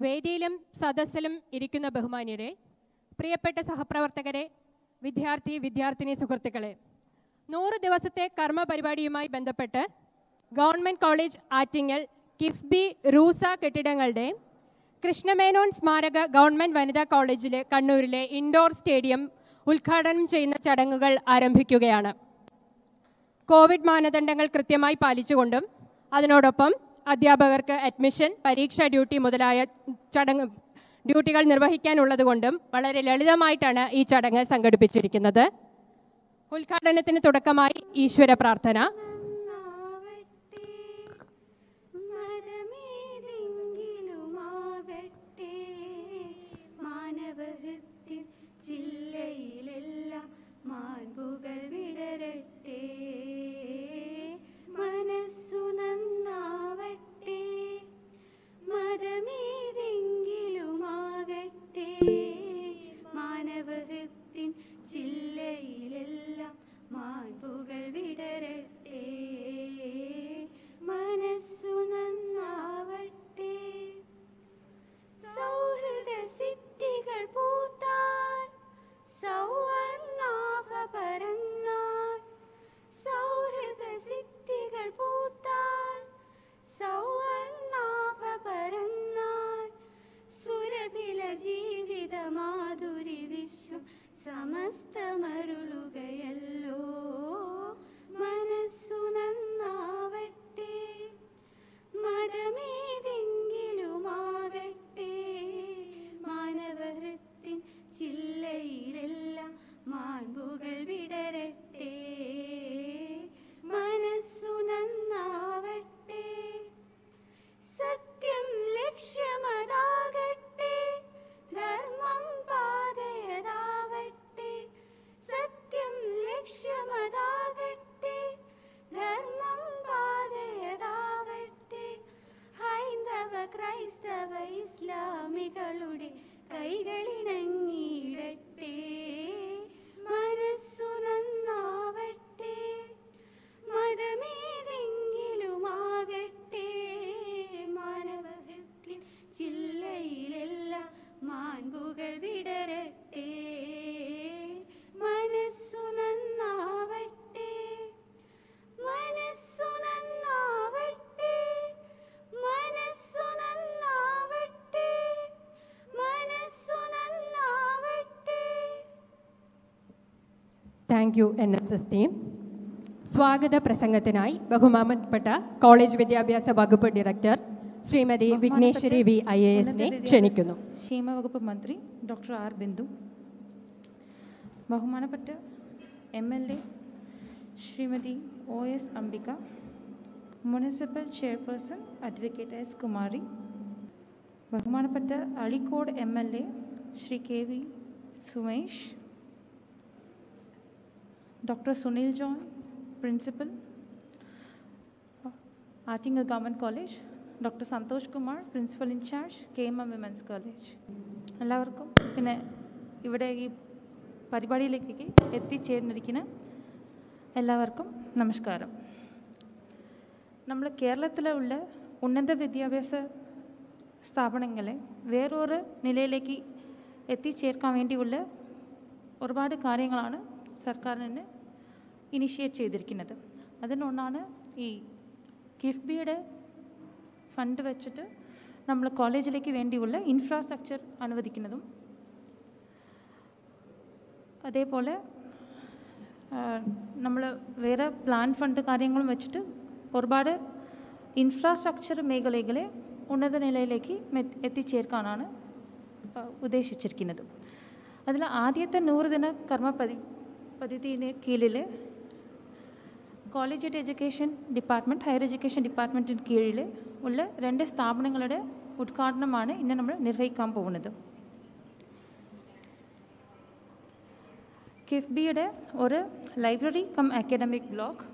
വേദിയിലും സദസ്സിലും ഇരിക്കുന്ന ബഹുമാന്യരെ പ്രിയപ്പെട്ട സഹപ്രവർത്തകരെ വിദ്യാർത്ഥി വിദ്യാർത്ഥിനി സുഹൃത്തുക്കളെ നൂറ് ദിവസത്തെ കർമ്മ പരിപാടിയുമായി ബന്ധപ്പെട്ട് ഗവൺമെന്റ് കോളേജ് ആറ്റിങ്ങൽ കിഫ്ബി റൂസ കെട്ടിടങ്ങളുടെ കൃഷ്ണമേനോൻ സ്മാരക ഗവൺമെന്റ് വനിതാ കോളേജിലെ കണ്ണൂരിലെ ഇൻഡോർ സ്റ്റേഡിയം ഉദ്ഘാടനം ചെയ്യുന്ന ചടങ്ങുകൾ ആരംഭിക്കുകയാണ്. കോവിഡ് മാനദണ്ഡങ്ങൾ കൃത്യമായി പാലിച്ചുകൊണ്ടും അതിനോടൊപ്പം അധ്യാപകർക്ക് അഡ്മിഷൻ പരീക്ഷ ഡ്യൂട്ടി മുതലായ ചടങ്ങ് ഡ്യൂട്ടികൾ നിർവഹിക്കാനുള്ളതുകൊണ്ടും വളരെ ലളിതമായിട്ടാണ് ഈ ചടങ്ങ് സംഘടിപ്പിച്ചിരിക്കുന്നത്. ഉദ്ഘാടനത്തിന് തുടക്കമായി ഈശ്വര പ്രാർത്ഥന. Thank you N S S team. സ്വാഗത പ്രസംഗത്തിനായി ബഹുമാനപ്പെട്ട കോളേജ് വിദ്യാഭ്യാസ വകുപ്പ് director Shrimati Vighneswari V I A എസിനെ ക്ഷണിക്കുന്നു. ക്ഷേമ വകുപ്പ് മന്ത്രി ഡോക്ടർ ആർ ബിന്ദു. ബഹുമാനപ്പെട്ട M L A Shrimati O S Ambika municipal chairperson advocate S Kumari ബഹുമാനപ്പെട്ട Azhikode M L A Shri K V Sumesh doctor Sunil John, principal Attingal Government college doctor Santhosh Kumar principal in charge K M M women's college എല്ലാവർക്കും പിന്നെ ഇവിടെ ഈ പരിപാടിയിലേക്ക് എത്തിച്ചേർന്നിരിക്കുന്ന എല്ലാവർക്കും നമസ്കാരം. നമ്മൾ കേരളത്തിലുള്ള ഉന്നത വിദ്യാഭ്യാസ സ്ഥാപനങ്ങളെ വേറൊരു നിലയിലേക്ക് എത്തിച്ചേർക്കാൻ വേണ്ടിയുള്ള ഒരുപാട് കാര്യങ്ങളാണ് സർക്കാരിന് ഇനിഷ്യേറ്റ് ചെയ്തിരിക്കുന്നത്. അതിനൊന്നാണ് ഈ കിഫ്ബിയുടെ ഫണ്ട് വെച്ചിട്ട് നമ്മൾ കോളേജിലേക്ക് വേണ്ടിയുള്ള ഇൻഫ്രാസ്ട്രക്ചർ അനുവദിക്കുന്നതും. അതേപോലെ നമ്മൾ വേറെ പ്ലാൻ ഫണ്ട് കാര്യങ്ങളും വെച്ചിട്ട് ഒരുപാട് ഇൻഫ്രാസ്ട്രക്ചർ മേഖലകളെ ഉന്നത നിലയിലേക്ക് എത്തിച്ചേർക്കാനാണ് ഉദ്ദേശിച്ചിരിക്കുന്നത്. അതിൽ ആദ്യത്തെ നൂറ് ദിന കർമ്മ പതി പദ്ധതിയുടെ കീഴിൽ college education department higher education ഡിപ്പാർട്ട്മെന്റിന് കീഴിൽ ഉള്ള രണ്ട് സ്ഥാപനങ്ങളുടെ ഉദ്ഘാടനമാണ് ഇന്ന് നമ്മൾ നിർവഹിക്കാൻ പോകുന്നത്. കിഫ്ബിയുടെ ഒരു library cum academic block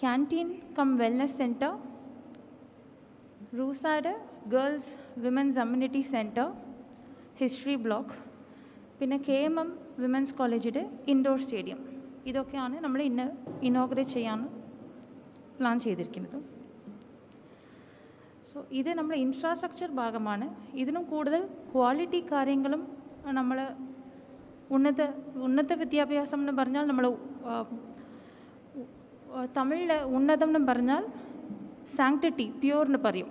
canteen cum wellness centre റൂസാഡ് girls women's amenity centre history block പിന്നെ കെ എം എം വിമൻസ് കോളേജിന്റെ ഇൻഡോർ സ്റ്റേഡിയം ഇതൊക്കെയാണ് നമ്മൾ ഇന്ന ഇനോഗ്രേറ്റ് ചെയ്യാൻ പ്ലാൻ ചെയ്തിരിക്കുന്നത്. സോ ഇത് നമ്മൾ ഇൻഫ്രാസ്ട്രക്ചർ ഭാഗമാണ്. ഇതിനും കൂടുതൽ ക്വാളിറ്റി കാര്യങ്ങളും നമ്മൾ ഉന്നത ഉന്നത വിദ്യാഭ്യാസം എന്ന് പറഞ്ഞാൽ നമ്മൾ തമിഴിൽ ഉന്നതം എന്ന് പറഞ്ഞാൽ സാങ്ക്ടിറ്റി പ്യൂർന്ന് പറയും.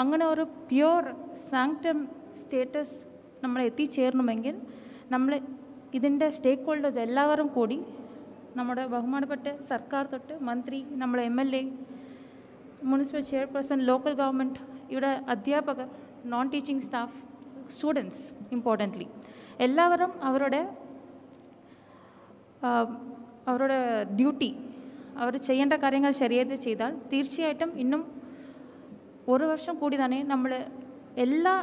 അങ്ങനെ ഒരു പ്യൂർ സാങ്ക്ടം സ്റ്റേറ്റസ് നമ്മൾ എത്തിച്ചേരണമെങ്കിൽ നമ്മൾ ഇതിന്റെ സ്റ്റേക്ക് ഹോൾഡേഴ്സ് എല്ലാവരും കൂടി നമ്മുടെ ബഹുമാനപ്പെട്ട സർക്കാർ തൊട്ട് മന്ത്രി നമ്മുടെ M L A municipal chairperson local government ഇവിടെ അധ്യാപകർ non teaching staff students importantly എല്ലാവരും അവരുടെ ആ, അവരുടെ ഡ്യൂട്ടി അവർ ചെയ്യേണ്ട കാര്യങ്ങൾ ശരിയായിട്ട് ചെയ്താൽ തീർച്ചയായിട്ടും ഇന്നും ഒരു വർഷം കൂടി തന്നെ നമ്മൾ എല്ലാ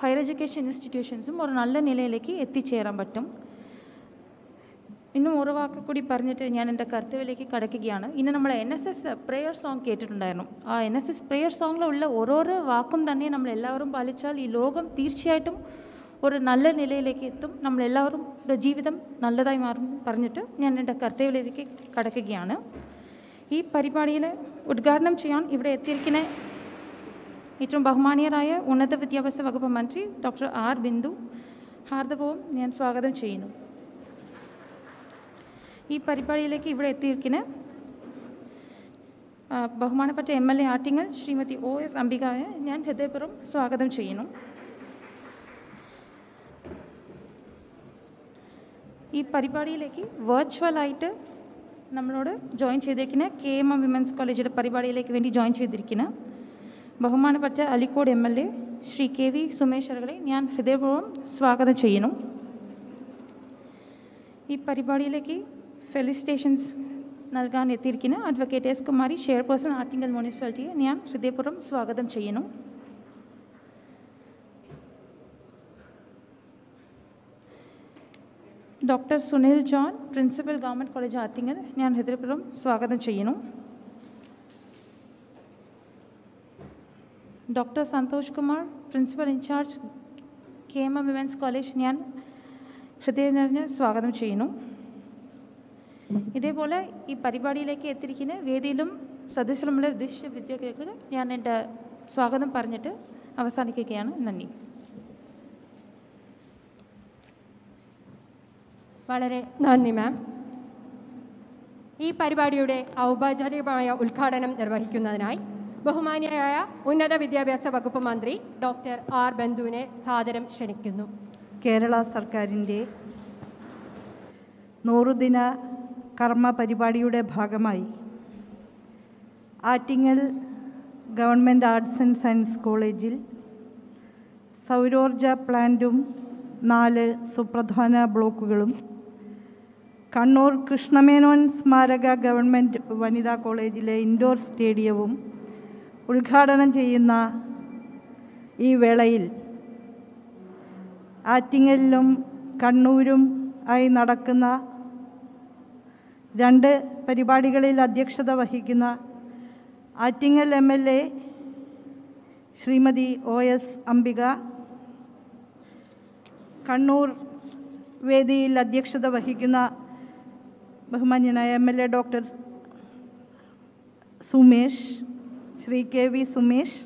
ഹയർ എഡ്യൂക്കേഷൻ ഇൻസ്റ്റിറ്റ്യൂഷൻസും ഒരു നല്ല നിലയിലേക്ക് എത്തിച്ചേരാൻ പറ്റും. ഇന്നും ഓരോ വാക്ക് കൂടി പറഞ്ഞിട്ട് ഞാൻ എന്റെ കർത്തവ്യത്തിലേക്ക് കടക്കുകയാണ്. ഇന്ന് നമ്മൾ N S S prayer song കേട്ടിട്ടുണ്ടായിരുന്നു. ആ എൻ എസ് എസ് പ്രെയർ സോങ്ങിലുള്ള ഓരോരോ വാക്കും തന്നെ നമ്മൾ എല്ലാവരും പാലിച്ചാൽ ഈ ലോകം തീർച്ചയായിട്ടും ഒരു നല്ല നിലയിലേക്ക് എത്തും. നമ്മളെല്ലാവരും ജീവിതം നല്ലതായി മാറും പറഞ്ഞിട്ട് ഞാൻ എന്റെ കർത്തവ്യത്തിലേക്ക് കടക്കുകയാണ്. ഈ പരിപാടിയിൽ ഉദ്ഘാടനം ചെയ്യാൻ ഇവിടെ എത്തിയിരിക്കുന്ന ഏറ്റവും ബഹുമാനീയരായ ഉന്നത വിദ്യാഭ്യാസ വകുപ്പ് മന്ത്രി ഡോക്ടർ ആർ ബിന്ദു ഹാർദവവും ഞാൻ സ്വാഗതം ചെയ്യുന്നു. ഈ പരിപാടിയിലേക്ക് ഇവിടെ എത്തിയിരിക്കുന്ന ബഹുമാനപ്പെട്ട M L A Attingal Shrimati O S അംബികായെ ഞാൻ ഹൃദയപൂർവം സ്വാഗതം ചെയ്യുന്നു. ഈ പരിപാടിയിലേക്ക് വെർച്വലായിട്ട് നമ്മളോട് ജോയിൻ ചെയ്തിരിക്കുന്ന കെ എം എം വിമൻസ് കോളേജിന്റെ പരിപാടിയിലേക്ക് വേണ്ടി ജോയിൻ ചെയ്തിരിക്കുന്ന ബഹുമാനപ്പെട്ട Azhikode M L A Shri K V Sumesh ഞാൻ ഹൃദയപൂർവം സ്വാഗതം ചെയ്യുന്നു. ഈ പരിപാടിയിലേക്ക് ഫെലിസിറ്റേഷൻസ് നൽകാൻ എത്തിയിരിക്കുന്ന advocate S Kumari chairperson Attingal മുനിസിപ്പാലിറ്റിയെ ഞാൻ ഹൃദയപൂർവം സ്വാഗതം ചെയ്യുന്നു. Doctor Sunil John principal government college Attingal ഞാൻ ഹൃദയപൂർവം സ്വാഗതം ചെയ്യുന്നു. Doctor Santhosh Kumar principal in charge K M M women's college ഞാൻ ഹൃദയം നിറഞ്ഞ് സ്വാഗതം ചെയ്യുന്നു. ഇതേപോലെ ഈ പരിപാടിയിലേക്ക് എത്തിയിരിക്കുന്ന വേദിയിലും സദസ്സിലുമുള്ള വിദേശ വിദ്യാർത്ഥികൾക്ക് ഞാൻ എന്റെ സ്വാഗതം പറഞ്ഞിട്ട് അവസാനിക്കുകയാണ്. നന്ദി. വളരെ നന്ദി മാം. ഈ പരിപാടിയുടെ ഔപചാരികമായ ഉദ്ഘാടനം നിർവഹിക്കുന്നതിനായി ബഹുമാനിയായ ഉന്നത വിദ്യാഭ്യാസ വകുപ്പ് മന്ത്രി ഡോക്ടർ ആർ ബന്ധുവിനെ സാദരം ക്ഷണിക്കുന്നു. കേരള സർക്കാരിന്റെ നൂറുദിന കർമ്മ പരിപാടിയുടെ ഭാഗമായി Attingal government arts and science കോളേജിൽ സൗരോർജ പ്ലാന്റും നാല് സുപ്രധാന ബ്ലോക്കുകളും കണ്ണൂർ കൃഷ്ണമേനോൻ സ്മാരക ഗവൺമെന്റ് വനിതാ കോളേജിലെ ഇൻഡോർ സ്റ്റേഡിയവും ഉദ്ഘാടനം ചെയ്യുന്ന ഈ വേളയിൽ ആറ്റിങ്ങലിലും കണ്ണൂരും ആയി നടക്കുന്ന രണ്ട് പരിപാടികളിൽ അധ്യക്ഷത വഹിക്കുന്ന Attingal M L A Shrimati O S Ambika Kannur വേദിയിൽ അധ്യക്ഷത വഹിക്കുന്ന ബഹുമാന്യനായ M L A doctor Sumesh Shri K V Sumesh.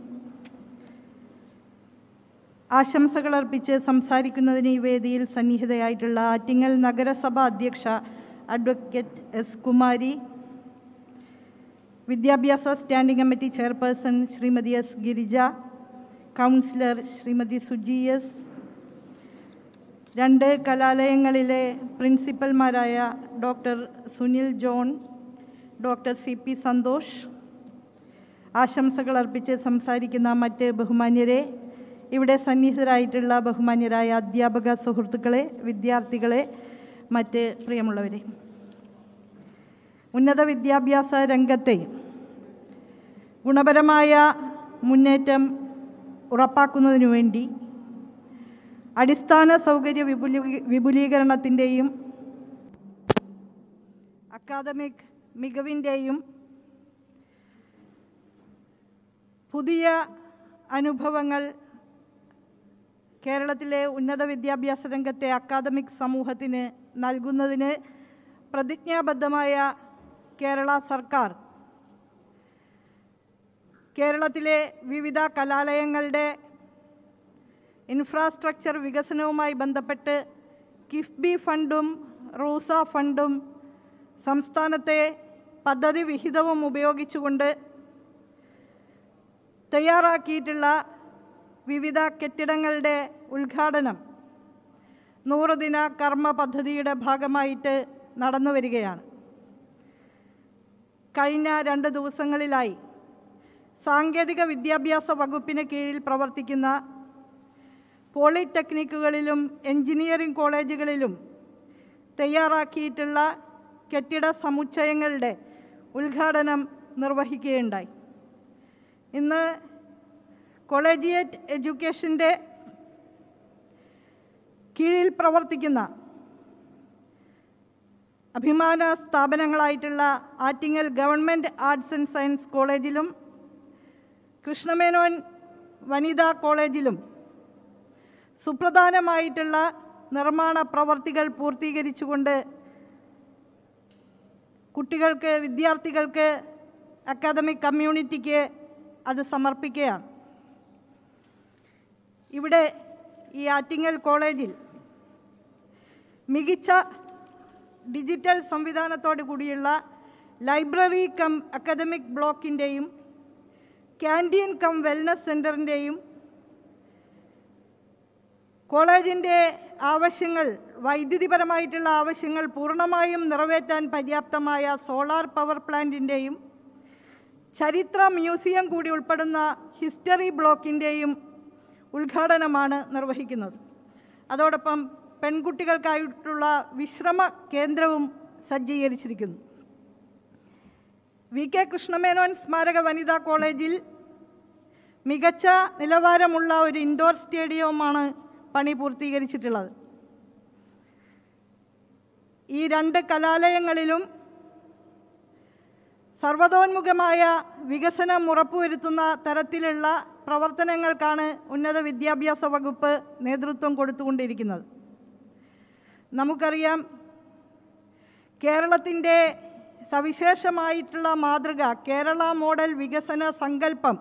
ആശംസകൾ അർപ്പിച്ച് സംസാരിക്കുന്നതിന് ഈ വേദിയിൽ സന്നിഹിതയായിട്ടുള്ള ആറ്റിങ്ങൽ നഗരസഭ അധ്യക്ഷ അഡ്വക്കേറ്റ് എസ് കുമാരി വിദ്യാഭ്യാസ standing committee chairperson Shrimati S Girija councillor Shrimati Suji S രണ്ട് കലാലയങ്ങളിലെ പ്രിൻസിപ്പൽമാരായ doctor Sunil John doctor C P Santhosh ആശംസകൾ അർപ്പിച്ച് സംസാരിക്കുന്ന മറ്റ് ബഹുമാന്യരെ ഇവിടെ സന്നിഹിതരായിട്ടുള്ള ബഹുമാന്യരായ അധ്യാപക സുഹൃത്തുക്കളെ വിദ്യാർത്ഥികളെ മറ്റ് പ്രിയമുള്ളവരെ ഉന്നത വിദ്യാഭ്യാസ രംഗത്തെ ഗുണപരമായ മുന്നേറ്റം ഉറപ്പാക്കുന്നതിനു വേണ്ടി അടിസ്ഥാന സൗകര്യ വിപുലീ വിപുലീകരണത്തിന്റെയും അക്കാദമിക് മികവിന്റെയും പുതിയ അനുഭവങ്ങൾ കേരളത്തിലെ ഉന്നത വിദ്യാഭ്യാസ രംഗത്തെ അക്കാദമിക് സമൂഹത്തിന് നൽകുന്നതിന് പ്രതിജ്ഞാബദ്ധമായ കേരള സർക്കാർ. കേരളത്തിലെ വിവിധ കലാലയങ്ങളുടെ ഇൻഫ്രാസ്ട്രക്ചർ വികസനവുമായി ബന്ധപ്പെട്ട് കിഫ്ബി ഫണ്ടും റൂസ ഫണ്ടും സംസ്ഥാനത്തെ പദ്ധതി വിഹിതവും ഉപയോഗിച്ചുകൊണ്ട് തയ്യാറാക്കിയിട്ടുള്ള വിവിധ കെട്ടിടങ്ങളുടെ ഉദ്ഘാടനം. നൂറുദിന കർമ്മ പദ്ധതിയുടെ ഭാഗമായിട്ട് നടന്നു വരികയാണ്. കഴിഞ്ഞ രണ്ട് ദിവസങ്ങളിലായി സാങ്കേതിക വിദ്യാഭ്യാസ വകുപ്പിന് കീഴിൽ പ്രവർത്തിക്കുന്ന പോളിടെക്നിക്കുകളിലും എഞ്ചിനീയറിംഗ് കോളേജുകളിലും തയ്യാറാക്കിയിട്ടുള്ള കെട്ടിട സമുച്ചയങ്ങളുടെ ഉദ്ഘാടനം നിർവഹിക്കുകയുണ്ടായി. ഇന്ന് കൊളേജിയേറ്റ് എഡ്യൂക്കേഷന്റെ കീഴിൽ പ്രവർത്തിക്കുന്ന അഭിമാന സ്ഥാപനങ്ങളായിട്ടുള്ള Attingal government arts and science കോളേജിലും കൃഷ്ണമേനോൻ വനിതാ കോളേജിലും സുപ്രധാനമായിട്ടുള്ള നിർമ്മാണ പ്രവർത്തികൾ പൂർത്തീകരിച്ചുകൊണ്ട് കുട്ടികൾക്ക് വിദ്യാർത്ഥികൾക്ക് അക്കാദമിക് കമ്മ്യൂണിറ്റിക്ക് അത് സമർപ്പിക്കുകയാണ്. ഇവിടെ ഈ ആറ്റിങ്ങൽ കോളേജിൽ മികച്ച ഡിജിറ്റൽ സംവിധാനത്തോടു കൂടിയുള്ള ലൈബ്രറി കം അക്കാദമിക് ബ്ലോക്കിന്റെയും ക്യാന്റീൻ കം വെൽനസ് സെന്ററിന്റെയും കോളേജിന്റെ ആവശ്യങ്ങൾ വൈദ്യുതിപരമായിട്ടുള്ള ആവശ്യങ്ങൾ പൂർണമായും നിറവേറ്റാൻ പര്യാപ്തമായ സോളാർ പവർ പ്ലാന്റിന്റെയും ചരിത്ര മ്യൂസിയം കൂടി ഉൾപ്പെടുന്ന ഹിസ്റ്ററി ബ്ലോക്കിന്റെയും ഉദ്ഘാടനമാണ് നിർവഹിക്കുന്നത്. അതോടൊപ്പം പെൺകുട്ടികൾക്കായിട്ടുള്ള വിശ്രമ കേന്ദ്രവും സജ്ജീകരിച്ചിരിക്കുന്നു. വി കെ കൃഷ്ണമേനോൻ സ്മാരക വനിതാ കോളേജിൽ മികച്ച നിലവാരമുള്ള ഒരു ഇൻഡോർ സ്റ്റേഡിയവുമാണ് പണി പൂർത്തീകരിച്ചിട്ടുള്ളത്. ഈ രണ്ട് കലാലയങ്ങളിലും സർവതോന്മുഖമായ വികസനം ഉറപ്പുവരുത്തുന്ന തരത്തിലുള്ള പ്രവർത്തനങ്ങൾക്കാണ് ഉന്നത വിദ്യാഭ്യാസ വകുപ്പ് നേതൃത്വം കൊടുത്തുകൊണ്ടിരിക്കുന്നത്. നമുക്കറിയാം കേരളത്തിന്റെ സവിശേഷമായിട്ടുള്ള മാതൃക കേരള മോഡൽ വികസന സങ്കല്പം.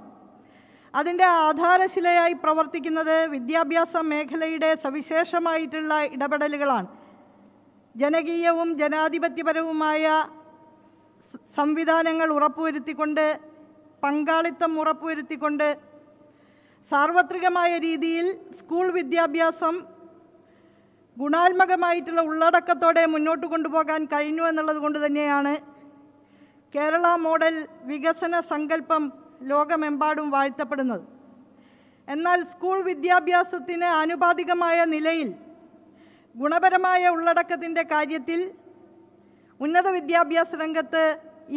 അതിന്റെ ആധാരശിലയായി പ്രവർത്തിക്കുന്നത് വിദ്യാഭ്യാസ മേഖലയുടെ സവിശേഷമായിട്ടുള്ള ഇടപെടലുകളാണ്. ജനകീയവും ജനാധിപത്യപരവുമായ സംവിധാനങ്ങൾ ഉറപ്പുവരുത്തിക്കൊണ്ട് പങ്കാളിത്തം ഉറപ്പുവരുത്തിക്കൊണ്ട് സാർവത്രികമായ രീതിയിൽ സ്കൂൾ വിദ്യാഭ്യാസം ഗുണാത്മകമായിട്ടുള്ള ഉള്ളടക്കത്തോടെ മുന്നോട്ട് കൊണ്ടുപോകാൻ കഴിഞ്ഞു എന്നുള്ളത് കൊണ്ട് തന്നെയാണ് കേരള മോഡൽ വികസന സങ്കല്പം ലോകമെമ്പാടും വാഴ്ത്തപ്പെടുന്നത്. എന്നാൽ സ്കൂൾ വിദ്യാഭ്യാസത്തിന് ആനുപാതികമായ നിലയിൽ ഗുണപരമായ ഉള്ളടക്കത്തിന്റെ കാര്യത്തിൽ ഉന്നത വിദ്യാഭ്യാസ രംഗത്ത്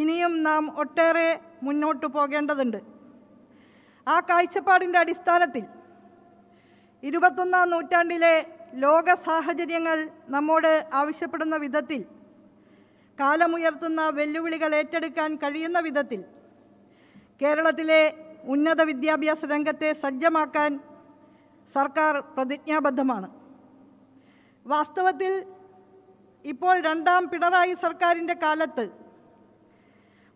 ഇനിയും നാം ഒട്ടേറെ മുന്നോട്ട് പോകേണ്ടതുണ്ട്. ആ കാഴ്ചപ്പാടിന്റെ അടിസ്ഥാനത്തിൽ ഇരുപത്തൊന്നാം നൂറ്റാണ്ടിലെ ലോക സാഹചര്യങ്ങൾ നമ്മോട് ആവശ്യപ്പെടുന്ന വിധത്തിൽ കാലമുയർത്തുന്ന വെല്ലുവിളികൾ ഏറ്റെടുക്കാൻ കഴിയുന്ന വിധത്തിൽ കേരളത്തിലെ ഉന്നത വിദ്യാഭ്യാസ രംഗത്തെ സജ്ജമാക്കാൻ സർക്കാർ പ്രതിജ്ഞാബദ്ധമാണ്. വാസ്തവത്തിൽ ഇപ്പോൾ രണ്ടാം പിണറായി സർക്കാരിന്റെ കാലത്ത്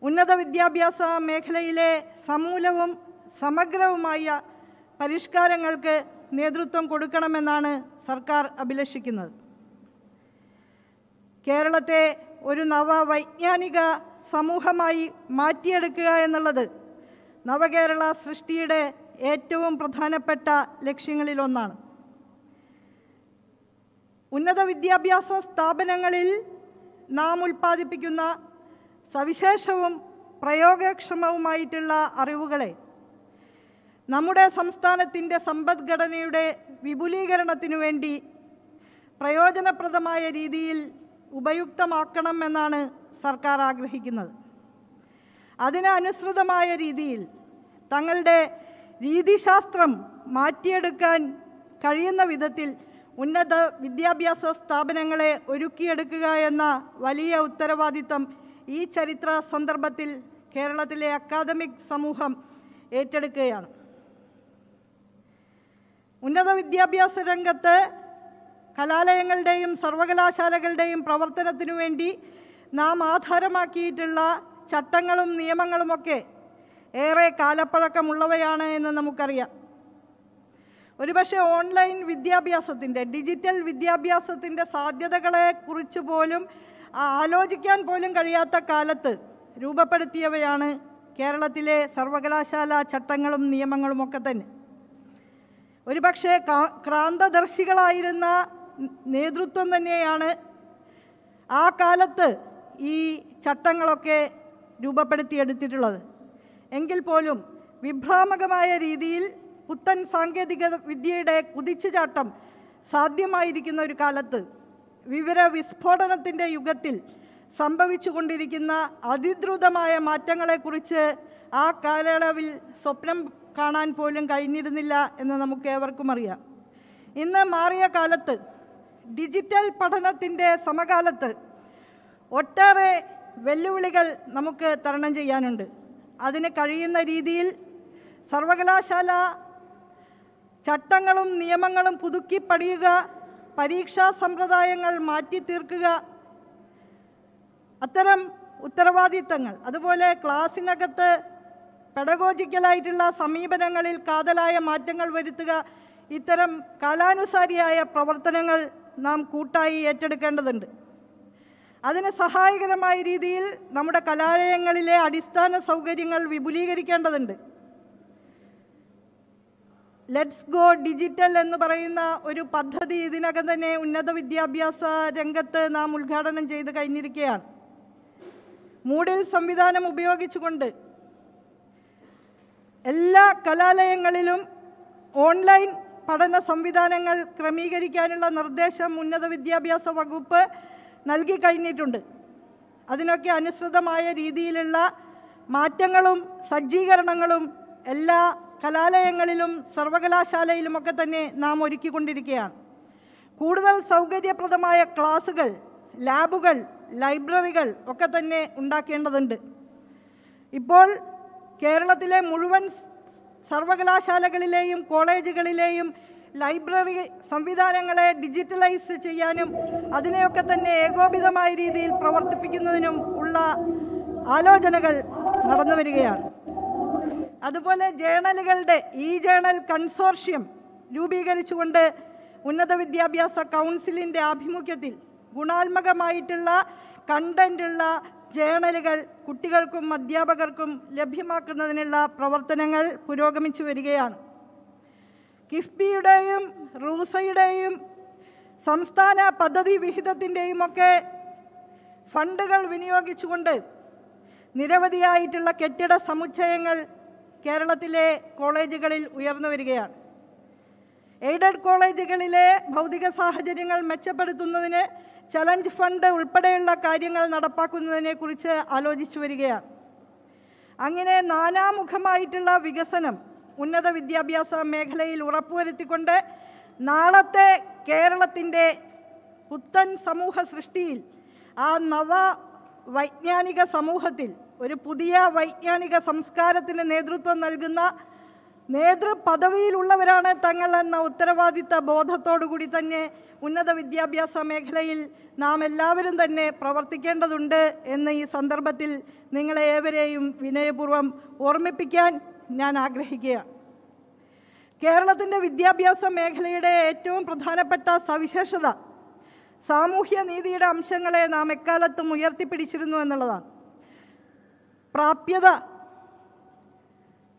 ഉന്നത വിദ്യാഭ്യാസ മേഖലയിലെ സമൂലവും സമഗ്രവുമായ പരിഷ്കാരങ്ങൾക്ക് നേതൃത്വം കൊടുക്കണമെന്നാണ് സർക്കാർ അഭിലഷിക്കുന്നത്. കേരളത്തെ ഒരു നവവൈജ്ഞാനിക സമൂഹമായി മാറ്റിയെടുക്കുക എന്നുള്ളത് നവകേരള സൃഷ്ടിയുടെ ഏറ്റവും പ്രധാനപ്പെട്ട ലക്ഷ്യങ്ങളിലൊന്നാണ്. ഉന്നത വിദ്യാഭ്യാസ സ്ഥാപനങ്ങളിൽ നാം ഉൽപ്പാദിപ്പിക്കുന്ന സവിശേഷവും പ്രയോഗക്ഷമവുമായിട്ടുള്ള അറിവുകളെ നമ്മുടെ സംസ്ഥാനത്തിന്റെ സമ്പദ്ഘടനയുടെ വിപുലീകരണത്തിനു വേണ്ടി പ്രയോജനപ്രദമായ രീതിയിൽ ഉപയുക്തമാക്കണം എന്നാണ് സർക്കാർ ആഗ്രഹിക്കുന്നത്. അതിനനുസൃതമായ രീതിയിൽ തങ്ങളുടെ രീതിശാസ്ത്രം മാറ്റിയെടുക്കാൻ കഴിയുന്ന വിധത്തിൽ ഉന്നത വിദ്യാഭ്യാസ സ്ഥാപനങ്ങളെ ഒരുക്കിയെടുക്കുക എന്ന വലിയ ഉത്തരവാദിത്തം ഈ ചരിത്ര സന്ദർഭത്തിൽ കേരളത്തിലെ അക്കാദമിക് സമൂഹം ഏറ്റെടുക്കുകയാണ്. ഉന്നത വിദ്യാഭ്യാസ രംഗത്ത് കലാലയങ്ങളുടെയും സർവകലാശാലകളുടെയും പ്രവർത്തനത്തിനു വേണ്ടി നാം ആധാരമാക്കിയിട്ടുള്ള ചട്ടങ്ങളും നിയമങ്ങളുമൊക്കെ ഏറെ കാലപ്പഴക്കമുള്ളവയാണ് എന്ന് നമുക്കറിയാം. ഒരുപക്ഷെ ഓൺലൈൻ വിദ്യാഭ്യാസത്തിന്റെ ഡിജിറ്റൽ വിദ്യാഭ്യാസത്തിന്റെ സാധ്യതകളെക്കുറിച്ച് പോലും ആലോചിക്കാൻ പോലും കഴിയാത്ത കാലത്ത് രൂപപ്പെടുത്തിയവയാണ് കേരളത്തിലെ സർവകലാശാല ചട്ടങ്ങളും നിയമങ്ങളുമൊക്കെ തന്നെ. ഒരുപക്ഷെ ക്രാന്തദർശികളായിരുന്ന നേതൃത്വം തന്നെയാണ് ആ കാലത്ത് ഈ ചട്ടങ്ങളൊക്കെ രൂപപ്പെടുത്തിയെടുത്തിട്ടുള്ളത്. എങ്കിൽ പോലും വിഭ്രാമകമായ രീതിയിൽ പുത്തൻ സാങ്കേതിക വിദ്യയുടെ കുതിച്ചുചാട്ടം സാധ്യമായിരിക്കുന്ന ഒരു കാലത്ത് വിവര വിസ്ഫോടനത്തിന്റെ യുഗത്തിൽ സംഭവിച്ചുകൊണ്ടിരിക്കുന്ന അതിദ്രുതമായ മാറ്റങ്ങളെക്കുറിച്ച് ആ കാലയളവിൽ സ്വപ്നം കാണാൻ പോലും കഴിഞ്ഞിരുന്നില്ല എന്ന് നമുക്ക് ഏവർക്കും അറിയാം. ഇന്ന് മാറിയ കാലത്ത് ഡിജിറ്റൽ പഠനത്തിന്റെ സമകാലത്ത് ഒട്ടേറെ വെല്ലുവിളികൾ നമുക്ക് തരണം ചെയ്യാനുണ്ട്. അതിന് കഴിയുന്ന രീതിയിൽ സർവകലാശാല ചട്ടങ്ങളും നിയമങ്ങളും പുതുക്കി പണിയുക പരീക്ഷാ സമ്പ്രദായങ്ങൾ മാറ്റി തീർക്കുക അത്തരം ഉത്തരവാദിത്തങ്ങൾ അതുപോലെ ക്ലാസ്സിനകത്ത് പെഡഗോജിക്കലായിട്ടുള്ള സമീപനങ്ങളിൽ കാതലായ മാറ്റങ്ങൾ വരുത്തുക ഇത്തരം കാലാനുസാരിയായ പ്രവർത്തനങ്ങൾ നാം കൂട്ടായി ഏറ്റെടുക്കേണ്ടതുണ്ട്. അതിന് സഹായകരമായ രീതിയിൽ നമ്മുടെ കലാലയങ്ങളിലെ അടിസ്ഥാന സൗകര്യങ്ങൾ വിപുലീകരിക്കേണ്ടതുണ്ട്. ലെറ്റ്സ് ഗോ ഡിജിറ്റൽ എന്ന് പറയുന്ന ഒരു പദ്ധതി ഇതിനകം തന്നെ ഉന്നത വിദ്യാഭ്യാസ രംഗത്ത് നാം ഉദ്ഘാടനം ചെയ്ത് കഴിഞ്ഞിരിക്കുകയാണ്. മൂഡിൽ സംവിധാനം ഉപയോഗിച്ചുകൊണ്ട് എല്ലാ കലാലയങ്ങളിലും ഓൺലൈൻ പഠന സംവിധാനങ്ങൾ ക്രമീകരിക്കാനുള്ള നിർദ്ദേശം ഉന്നത വിദ്യാഭ്യാസ വകുപ്പ് നൽകി കഴിഞ്ഞിട്ടുണ്ട്. അതിനൊക്കെ അനുസൃതമായ രീതിയിലുള്ള മാറ്റങ്ങളും സജ്ജീകരണങ്ങളും എല്ലാ കലാലയങ്ങളിലും സർവകലാശാലയിലുമൊക്കെ തന്നെ നാം ഒരുക്കിക്കൊണ്ടിരിക്കുകയാണ്. കൂടുതൽ സൗകര്യപ്രദമായ ക്ലാസുകൾ ലാബുകൾ ലൈബ്രറികൾ ഒക്കെ തന്നെ ഉണ്ടാക്കേണ്ടതുണ്ട്. ഇപ്പോൾ കേരളത്തിലെ മുഴുവൻ സർവകലാശാലകളിലെയും കോളേജുകളിലെയും ലൈബ്രറി സംവിധാനങ്ങളെ ഡിജിറ്റലൈസ് ചെയ്യാനും അതിനെയൊക്കെ തന്നെ ഏകോപിതമായ രീതിയിൽ പ്രവർത്തിപ്പിക്കുന്നതിനും ഉള്ള ആലോചനകൾ നടന്നു വരികയാണ്. അതുപോലെ ജേണലുകളുടെ ഇ ജേണൽ കൺസോർഷ്യം രൂപീകരിച്ചുകൊണ്ട് ഉന്നത വിദ്യാഭ്യാസ കൗൺസിലിന്റെ ആഭിമുഖ്യത്തിൽ ഗുണാത്മകമായിട്ടുള്ള കണ്ടന്റുള്ള ജേണലുകൾ കുട്ടികൾക്കും അധ്യാപകർക്കും ലഭ്യമാക്കുന്നതിനുള്ള പ്രവർത്തനങ്ങൾ പുരോഗമിച്ചു വരികയാണ്. കിഫ്ബിയുടെയും റൂസയുടെയും സംസ്ഥാന പദ്ധതി വിഹിതത്തിന്റെയും ഒക്കെ ഫണ്ടുകൾ വിനിയോഗിച്ചുകൊണ്ട് നിരവധിയായിട്ടുള്ള കെട്ടിട സമുച്ചയങ്ങൾ കേരളത്തിലെ കോളേജുകളിൽ ഉയർന്നു വരികയാണ്. എയ്ഡഡ് കോളേജുകളിലെ ഭൗതിക സാഹചര്യങ്ങൾ മെച്ചപ്പെടുത്തുന്നതിന് ചലഞ്ച് ഫണ്ട് ഉൾപ്പെടെയുള്ള കാര്യങ്ങൾ നടപ്പാക്കുന്നതിനെക്കുറിച്ച് ആലോചിച്ചു വരികയാണ്. അങ്ങനെ നാനാമുഖമായിട്ടുള്ള വികസനം ഉന്നത വിദ്യാഭ്യാസ മേഖലയിൽ ഉറപ്പുവരുത്തിക്കൊണ്ട് നാളത്തെ കേരളത്തിന്റെ പുത്തൻ സമൂഹ സൃഷ്ടിയിൽ ആ നവ വൈജ്ഞാനിക സമൂഹത്തിൽ ഒരു പുതിയ വൈജ്ഞാനിക സംസ്കാരത്തിന് നേതൃത്വം നൽകുന്ന നേതൃപദവിയിലുള്ളവരാണ് തങ്ങൾ എന്ന ഉത്തരവാദിത്ത ബോധത്തോടുകൂടി തന്നെ ഉന്നത വിദ്യാഭ്യാസ മേഖലയിൽ നാം എല്ലാവരും തന്നെ പ്രവർത്തിക്കേണ്ടതുണ്ട് എന്ന് ഈ സന്ദർഭത്തിൽ നിങ്ങളെ ഏവരെയും വിനയപൂർവം ഓർമ്മിപ്പിക്കാൻ ഞാൻ ആഗ്രഹിക്കുകയാണ്. കേരളത്തിന്റെ വിദ്യാഭ്യാസ മേഖലയുടെ ഏറ്റവും പ്രധാനപ്പെട്ട സവിശേഷത സാമൂഹ്യ നീതിയുടെ അംശങ്ങളെ നാം എക്കാലത്തും ഉയർത്തിപ്പിടിച്ചിരുന്നു എന്നുള്ളതാണ്. പ്രാപ്യത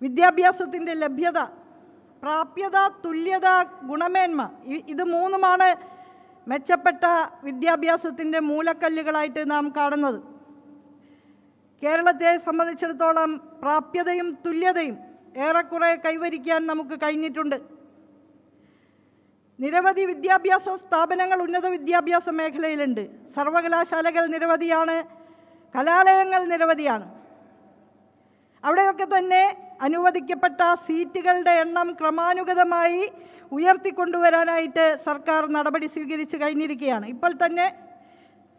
വിദ്യാഭ്യാസത്തിന്റെ ലഭ്യത പ്രാപ്യത തുല്യത ഗുണമേന്മ ഇത് മൂന്നുമാണ് മെച്ചപ്പെട്ട വിദ്യാഭ്യാസത്തിന്റെ മൂലക്കല്ലുകളായിട്ട് നാം കാണുന്നത്. കേരളത്തെ സംബന്ധിച്ചിടത്തോളം പ്രാപ്യതയും തുല്യതയും ഏറെക്കുറെ കൈവരിക്കാൻ നമുക്ക് കഴിഞ്ഞിട്ടുണ്ട്. നിരവധി വിദ്യാഭ്യാസ സ്ഥാപനങ്ങൾ ഉന്നത വിദ്യാഭ്യാസ മേഖലയിലുണ്ട്. സർവകലാശാലകൾ നിരവധിയാണ് കലാലയങ്ങൾ നിരവധിയാണ്. അവിടെയൊക്കെ തന്നെ അനുവദിക്കപ്പെട്ട സീറ്റുകളുടെ എണ്ണം ക്രമാനുഗതമായി ഉയർത്തിക്കൊണ്ടുവരാനായിട്ട് സർക്കാർ നടപടി സ്വീകരിച്ച് കഴിഞ്ഞിരിക്കുകയാണ്. ഇപ്പോൾ തന്നെ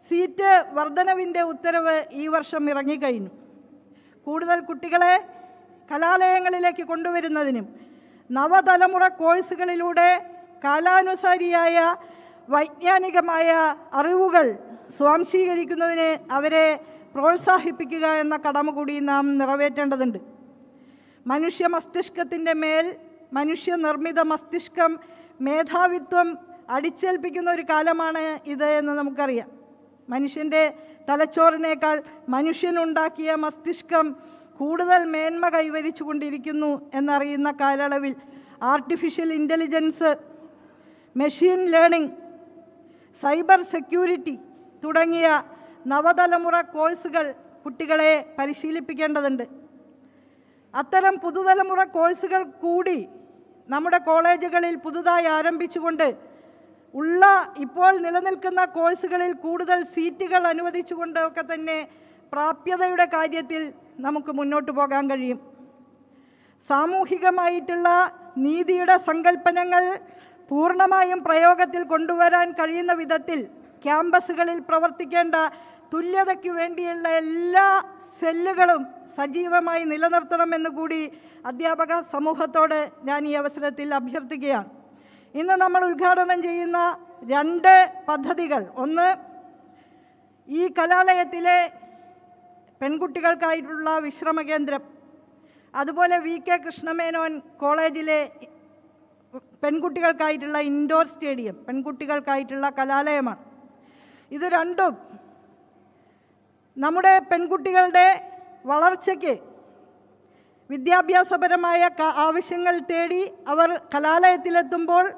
സീറ്റ് വർധനവിന്റെ ഉത്തരവ് ഈ വർഷം ഇറങ്ങിക്കഴിഞ്ഞു. കൂടുതൽ കുട്ടികളെ കലാലയങ്ങളിലേക്ക് കൊണ്ടുവരുന്നതിനും നവതലമുറ കോഴ്സുകളിലൂടെ കാലാനുസാരിയായ വൈജ്ഞാനികമായ അറിവുകൾ സ്വാംശീകരിക്കുന്നതിന് അവരെ പ്രോത്സാഹിപ്പിക്കുക എന്ന കടമ കൂടി നാം നിറവേറ്റേണ്ടതുണ്ട്. മനുഷ്യ മസ്തിഷ്കത്തിന്റെ മേൽ മനുഷ്യനിർമ്മിത മസ്തിഷ്കം മേധാവിത്വം അടിച്ചേൽപ്പിക്കുന്ന ഒരു കാലമാണ് ഇത് എന്ന് നമുക്കറിയാം. മനുഷ്യന്റെ തലച്ചോറിനേക്കാൾ മനുഷ്യനുണ്ടാക്കിയ മസ്തിഷ്കം കൂടുതൽ മേന്മ കൈവരിച്ചു കൊണ്ടിരിക്കുന്നു എന്നറിയുന്ന കാലയളവിൽ artificial intelligence machine learning cyber security തുടങ്ങിയ നവതലമുറ കോഴ്സുകൾ കുട്ടികളെ പരിശീലിപ്പിക്കേണ്ടതുണ്ട്. അത്തരം പുതുതലമുറ കോഴ്സുകൾ കൂടി നമ്മുടെ കോളേജുകളിൽ പുതുതായി ആരംഭിച്ചുകൊണ്ട് ഉള്ള ഇപ്പോൾ നിലനിൽക്കുന്ന കോഴ്സുകളിൽ കൂടുതൽ സീറ്റുകൾ അനുവദിച്ചുകൊണ്ടൊക്കെ തന്നെ പ്രാപ്യതയുടെ കാര്യത്തിൽ നമുക്ക് മുന്നോട്ട് പോകാൻ കഴിയും. സാമൂഹികമായിട്ടുള്ള നീതിയുടെ സങ്കല്പനങ്ങൾ പൂർണമായും പ്രയോഗത്തിൽ കൊണ്ടുവരാൻ കഴിയുന്ന വിധത്തിൽ ക്യാമ്പസുകളിൽ പ്രവർത്തിക്കേണ്ട തുല്യതയ്ക്ക് വേണ്ടിയുള്ള എല്ലാ സെല്ലുകളും സജീവമായി നിലനിർത്തണമെന്ന് കൂടി അധ്യാപക സമൂഹത്തോട് ഞാൻ ഈ അവസരത്തിൽ അഭ്യർത്ഥിക്കുകയാണ്. ഇന്ന് നമ്മൾ ഉദ്ഘാടനം ചെയ്യുന്ന രണ്ട് പദ്ധതികൾ. ഒന്ന് ഈ കലാലയത്തിലെ പെൺകുട്ടികൾക്കായിട്ടുള്ള വിശ്രമ കേന്ദ്രം അതുപോലെ വി കെ കൃഷ്ണമേനോൻ കോളേജിലെ പെൺകുട്ടികൾക്കായിട്ടുള്ള ഇൻഡോർ സ്റ്റേഡിയം പെൺകുട്ടികൾക്കായിട്ടുള്ള കലാലയമാണ്. ഇത് രണ്ടും നമ്മുടെ പെൺകുട്ടികളുടെ വളർച്ചയ്ക്ക്. വിദ്യാഭ്യാസപരമായ ആവശ്യങ്ങൾ തേടി അവർ കലാലയത്തിലെത്തുമ്പോൾ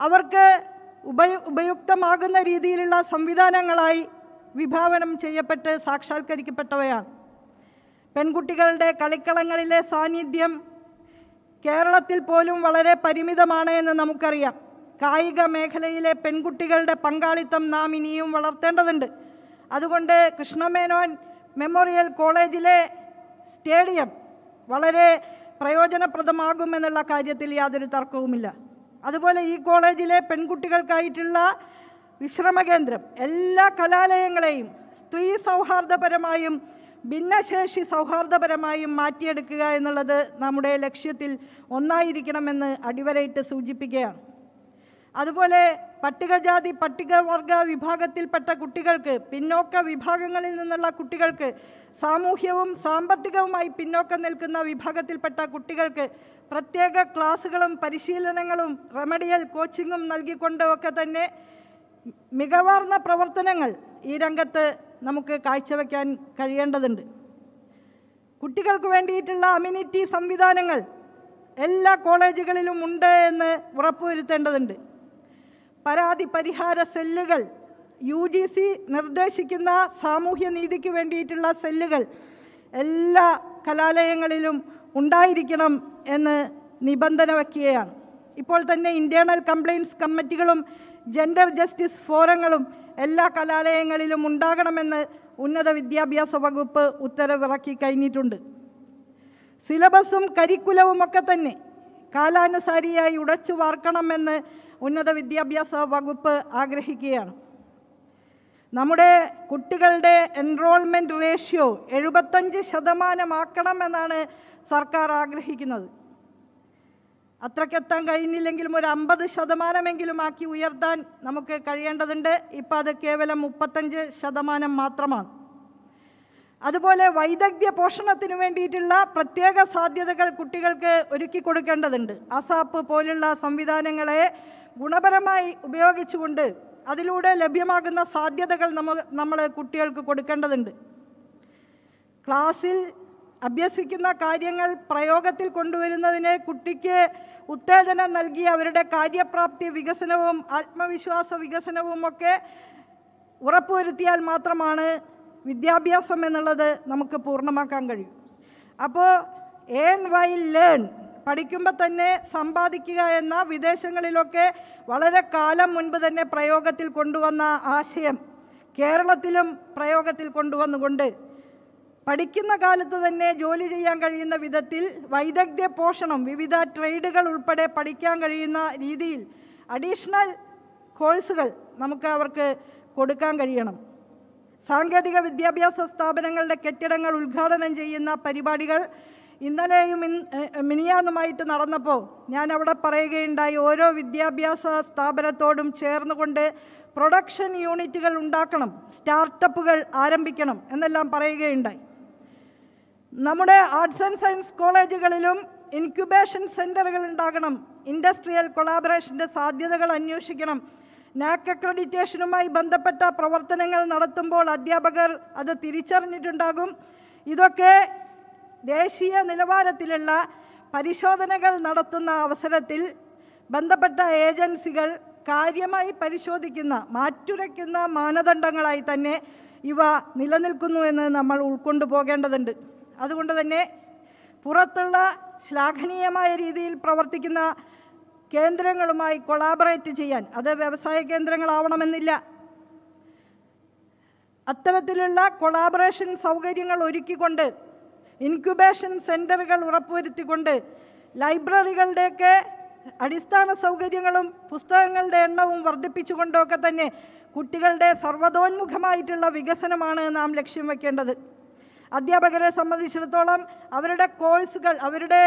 അവർക്ക് ഉപയ ഉപയുക്തമാകുന്ന രീതിയിലുള്ള സംവിധാനങ്ങളായി വിഭാവനം ചെയ്യപ്പെട്ട് സാക്ഷാത്കരിക്കപ്പെട്ടവയാണ്. പെൺകുട്ടികളുടെ കളിക്കളങ്ങളിലെ സാന്നിധ്യം കേരളത്തിൽ പോലും വളരെ പരിമിതമാണ് എന്ന് നമുക്കറിയാം. കായിക മേഖലയിലെ പെൺകുട്ടികളുടെ പങ്കാളിത്തം നാം ഇനിയും വളർത്തേണ്ടതുണ്ട്. അതുകൊണ്ട് കൃഷ്ണമേനോൻ മെമ്മോറിയൽ കോളേജിലെ സ്റ്റേഡിയം വളരെ പ്രയോജനപ്രദമാകുമെന്നുള്ള കാര്യത്തിൽ യാതൊരു തർക്കവുമില്ല. അതുപോലെ ഈ കോളേജിലെ പെൺകുട്ടികൾക്കായിട്ടുള്ള വിശ്രമ കേന്ദ്രം എല്ലാ കലാലയങ്ങളെയും സ്ത്രീ സൗഹാർദ്ദപരമായും ഭിന്നശേഷി സൗഹാർദ്ദപരമായും മാറ്റിയെടുക്കുക എന്നുള്ളത് നമ്മുടെ ലക്ഷ്യത്തിൽ ഒന്നായിരിക്കണമെന്ന് അടിവരയിട്ട് സൂചിപ്പിക്കുകയാണ്. അതുപോലെ പട്ടികജാതി പട്ടികവർഗ വിഭാഗത്തിൽപ്പെട്ട കുട്ടികൾക്ക് പിന്നോക്ക വിഭാഗങ്ങളിൽ നിന്നുള്ള കുട്ടികൾക്ക് സാമൂഹ്യവും സാമ്പത്തികവുമായി പിന്നോക്കം നിൽക്കുന്ന വിഭാഗത്തിൽപ്പെട്ട കുട്ടികൾക്ക് പ്രത്യേക ക്ലാസ്സുകളും പരിശീലനങ്ങളും റെമഡിയൽ കോച്ചിങ്ങും നൽകിക്കൊണ്ടൊക്കെ തന്നെ മികവാർന്ന പ്രവർത്തനങ്ങൾ ഈ രംഗത്ത് നമുക്ക് കാഴ്ചവെക്കാൻ കഴിയേണ്ടതുണ്ട്. കുട്ടികൾക്ക് വേണ്ടിയിട്ടുള്ള അമ്യൂണിറ്റി സംവിധാനങ്ങൾ എല്ലാ കോളേജുകളിലും ഉണ്ട് എന്ന് ഉറപ്പുവരുത്തേണ്ടതുണ്ട്. പരാതി പരിഹാര സെല്ലുകൾ യു ജി സി നിർദ്ദേശിക്കുന്ന സാമൂഹ്യ നീതിക്ക് വേണ്ടിയിട്ടുള്ള സെല്ലുകൾ എല്ലാ കലാലയങ്ങളിലും ഉണ്ടായിരിക്കണം എന്ന് നിബന്ധന വയ്ക്കുകയാണ് ഇപ്പോൾ തന്നെ ഇന്റേർണൽ കംപ്ലയിന്റ്സ് കമ്മിറ്റികളും ജെൻഡർ ജസ്റ്റിസ് ഫോറങ്ങളും എല്ലാ കലാലയങ്ങളിലും ഉണ്ടാകണമെന്ന് ഉന്നത വിദ്യാഭ്യാസ വകുപ്പ് ഉത്തരവിറക്കി കഴിഞ്ഞിട്ടുണ്ട്. സിലബസും കരിക്കുലവുമൊക്കെ തന്നെ കാലാനുസാരിയായി ഉടച്ചു വാർക്കണമെന്ന് ഉന്നത വിദ്യാഭ്യാസ വകുപ്പ് ആഗ്രഹിക്കുകയാണ്. നമ്മുടെ കുട്ടികളുടെ എൻറോൾമെന്റ് റേഷ്യോ എഴുപത്തഞ്ച് ശതമാനമാക്കണമെന്നാണ് സർക്കാർ ആഗ്രഹിക്കുന്നത്. അത്രയ്ക്കെത്താൻ കഴിഞ്ഞില്ലെങ്കിലും ഒരു അമ്പത് ശതമാനമെങ്കിലും ആക്കി ഉയർത്താൻ നമുക്ക് കഴിയേണ്ടതുണ്ട്. ഇപ്പം അത് കേവലം മുപ്പത്തഞ്ച് ശതമാനം മാത്രമാണ്. അതുപോലെ വൈദഗ്ധ്യ പോഷണത്തിന് വേണ്ടിയിട്ടുള്ള പ്രത്യേക സാധ്യതകൾ കുട്ടികൾക്ക് ഒരുക്കി കൊടുക്കേണ്ടതുണ്ട് അസാപ്പ് പോലുള്ള സംവിധാനങ്ങളെ ഗുണപരമായി ഉപയോഗിച്ചുകൊണ്ട് അതിലൂടെ ലഭ്യമാകുന്ന സാധ്യതകൾ നമ്മൾ നമ്മൾ കുട്ടികൾക്ക് കൊടുക്കേണ്ടതുണ്ട്. ക്ലാസ്സിൽ അഭ്യസിക്കുന്ന കാര്യങ്ങൾ പ്രയോഗത്തിൽ കൊണ്ടുവരുന്നതിന് കുട്ടിക്ക് ഉത്തേജനം നൽകി അവരുടെ കാര്യപ്രാപ്തി വികസനവും ആത്മവിശ്വാസ വികസനവും ഒക്കെ ഉറപ്പുവരുത്തിയാൽ മാത്രമാണ് വിദ്യാഭ്യാസം എന്നുള്ളത് നമുക്ക് പൂർണമാക്കാൻ കഴിയും. അപ്പോൾ ഏൺ വൈ ലേൺ പഠിക്കുമ്പോൾ തന്നെ സമ്പാദിക്കുക എന്ന വിദേശങ്ങളിലൊക്കെ വളരെ കാലം മുൻപ് തന്നെ പ്രയോഗത്തിൽ കൊണ്ടുവന്ന ആശയം കേരളത്തിലും പ്രയോഗത്തിൽ കൊണ്ടുവന്നുകൊണ്ട് പഠിക്കുന്ന കാലത്ത് തന്നെ ജോലി ചെയ്യാൻ കഴിയുന്ന വിധത്തിൽ വൈദഗ്ധ്യ പോഷണം വിവിധ ട്രേഡുകൾ ഉൾപ്പെടെ പഠിക്കാൻ കഴിയുന്ന രീതിയിൽ അഡീഷണൽ കോഴ്സുകൾ നമുക്ക് അവർക്ക് കൊടുക്കാൻ കഴിയണം. സാങ്കേതിക വിദ്യാഭ്യാസ സ്ഥാപനങ്ങളുടെ കെട്ടിടങ്ങൾ ഉദ്ഘാടനം ചെയ്യുന്ന പരിപാടികൾ ഇന്നലെയും മിനിയാന്നുമായിട്ട് നടന്നപ്പോൾ ഞാൻ അവിടെ പറയുകയുണ്ടായി ഓരോ വിദ്യാഭ്യാസ സ്ഥാപനത്തോടും ചേർന്നുകൊണ്ട് പ്രൊഡക്ഷൻ യൂണിറ്റുകൾ ഉണ്ടാക്കണം സ്റ്റാർട്ടപ്പുകൾ ആരംഭിക്കണം എന്നെല്ലാം പറയുകയുണ്ടായി. നമ്മുടെ ആർട്സ് ആൻഡ് സയൻസ് കോളേജുകളിലും ഇൻക്യുബേഷൻ സെന്ററുകൾ ഉണ്ടാകണം ഇൻഡസ്ട്രിയൽ കൊളാബറേഷന്റെ സാധ്യതകൾ അന്വേഷിക്കണം. നാക് അക്രഡിറ്റേഷനുമായി ബന്ധപ്പെട്ട പ്രവർത്തനങ്ങൾ നടത്തുമ്പോൾ അധ്യാപകർ അത് തിരിച്ചറിഞ്ഞിട്ടുണ്ടാകും. ഇതൊക്കെ ദേശീയ നിലവാരത്തിലുള്ള പരിശോധനകൾ നടത്തുന്ന അവസരത്തിൽ ബന്ധപ്പെട്ട ഏജൻസികൾ കാര്യമായി പരിശോധിക്കുന്ന മാറ്റുരയ്ക്കുന്ന മാനദണ്ഡങ്ങളായി തന്നെ ഇവ നിലനിൽക്കുന്നു എന്ന് നമ്മൾ ഉൾക്കൊണ്ടു പോകേണ്ടതുണ്ട്. അതുകൊണ്ട് തന്നെ പുറത്തുള്ള ശ്ലാഘനീയമായ രീതിയിൽ പ്രവർത്തിക്കുന്ന കേന്ദ്രങ്ങളുമായി കൊളാബറേറ്റ് ചെയ്യാൻ അത് വ്യവസായ കേന്ദ്രങ്ങളാവണമെന്നില്ല. അത്തരത്തിലുള്ള കൊളാബറേഷൻ സൗകര്യങ്ങൾ ഒരുക്കിക്കൊണ്ട് ഇൻക്യുബേഷൻ സെന്ററുകൾ ഉറപ്പുവരുത്തിക്കൊണ്ട് ലൈബ്രറികളുടെയൊക്കെ അടിസ്ഥാന സൗകര്യങ്ങളും പുസ്തകങ്ങളുടെ എണ്ണവും വർദ്ധിപ്പിച്ചുകൊണ്ടൊക്കെ തന്നെ കുട്ടികളുടെ സർവതോന്മുഖമായിട്ടുള്ള വികസനമാണ് നാം ലക്ഷ്യം വെക്കേണ്ടത്. അധ്യാപകരെ സംബന്ധിച്ചിടത്തോളം അവരുടെ കോഴ്സുകൾ അവരുടെ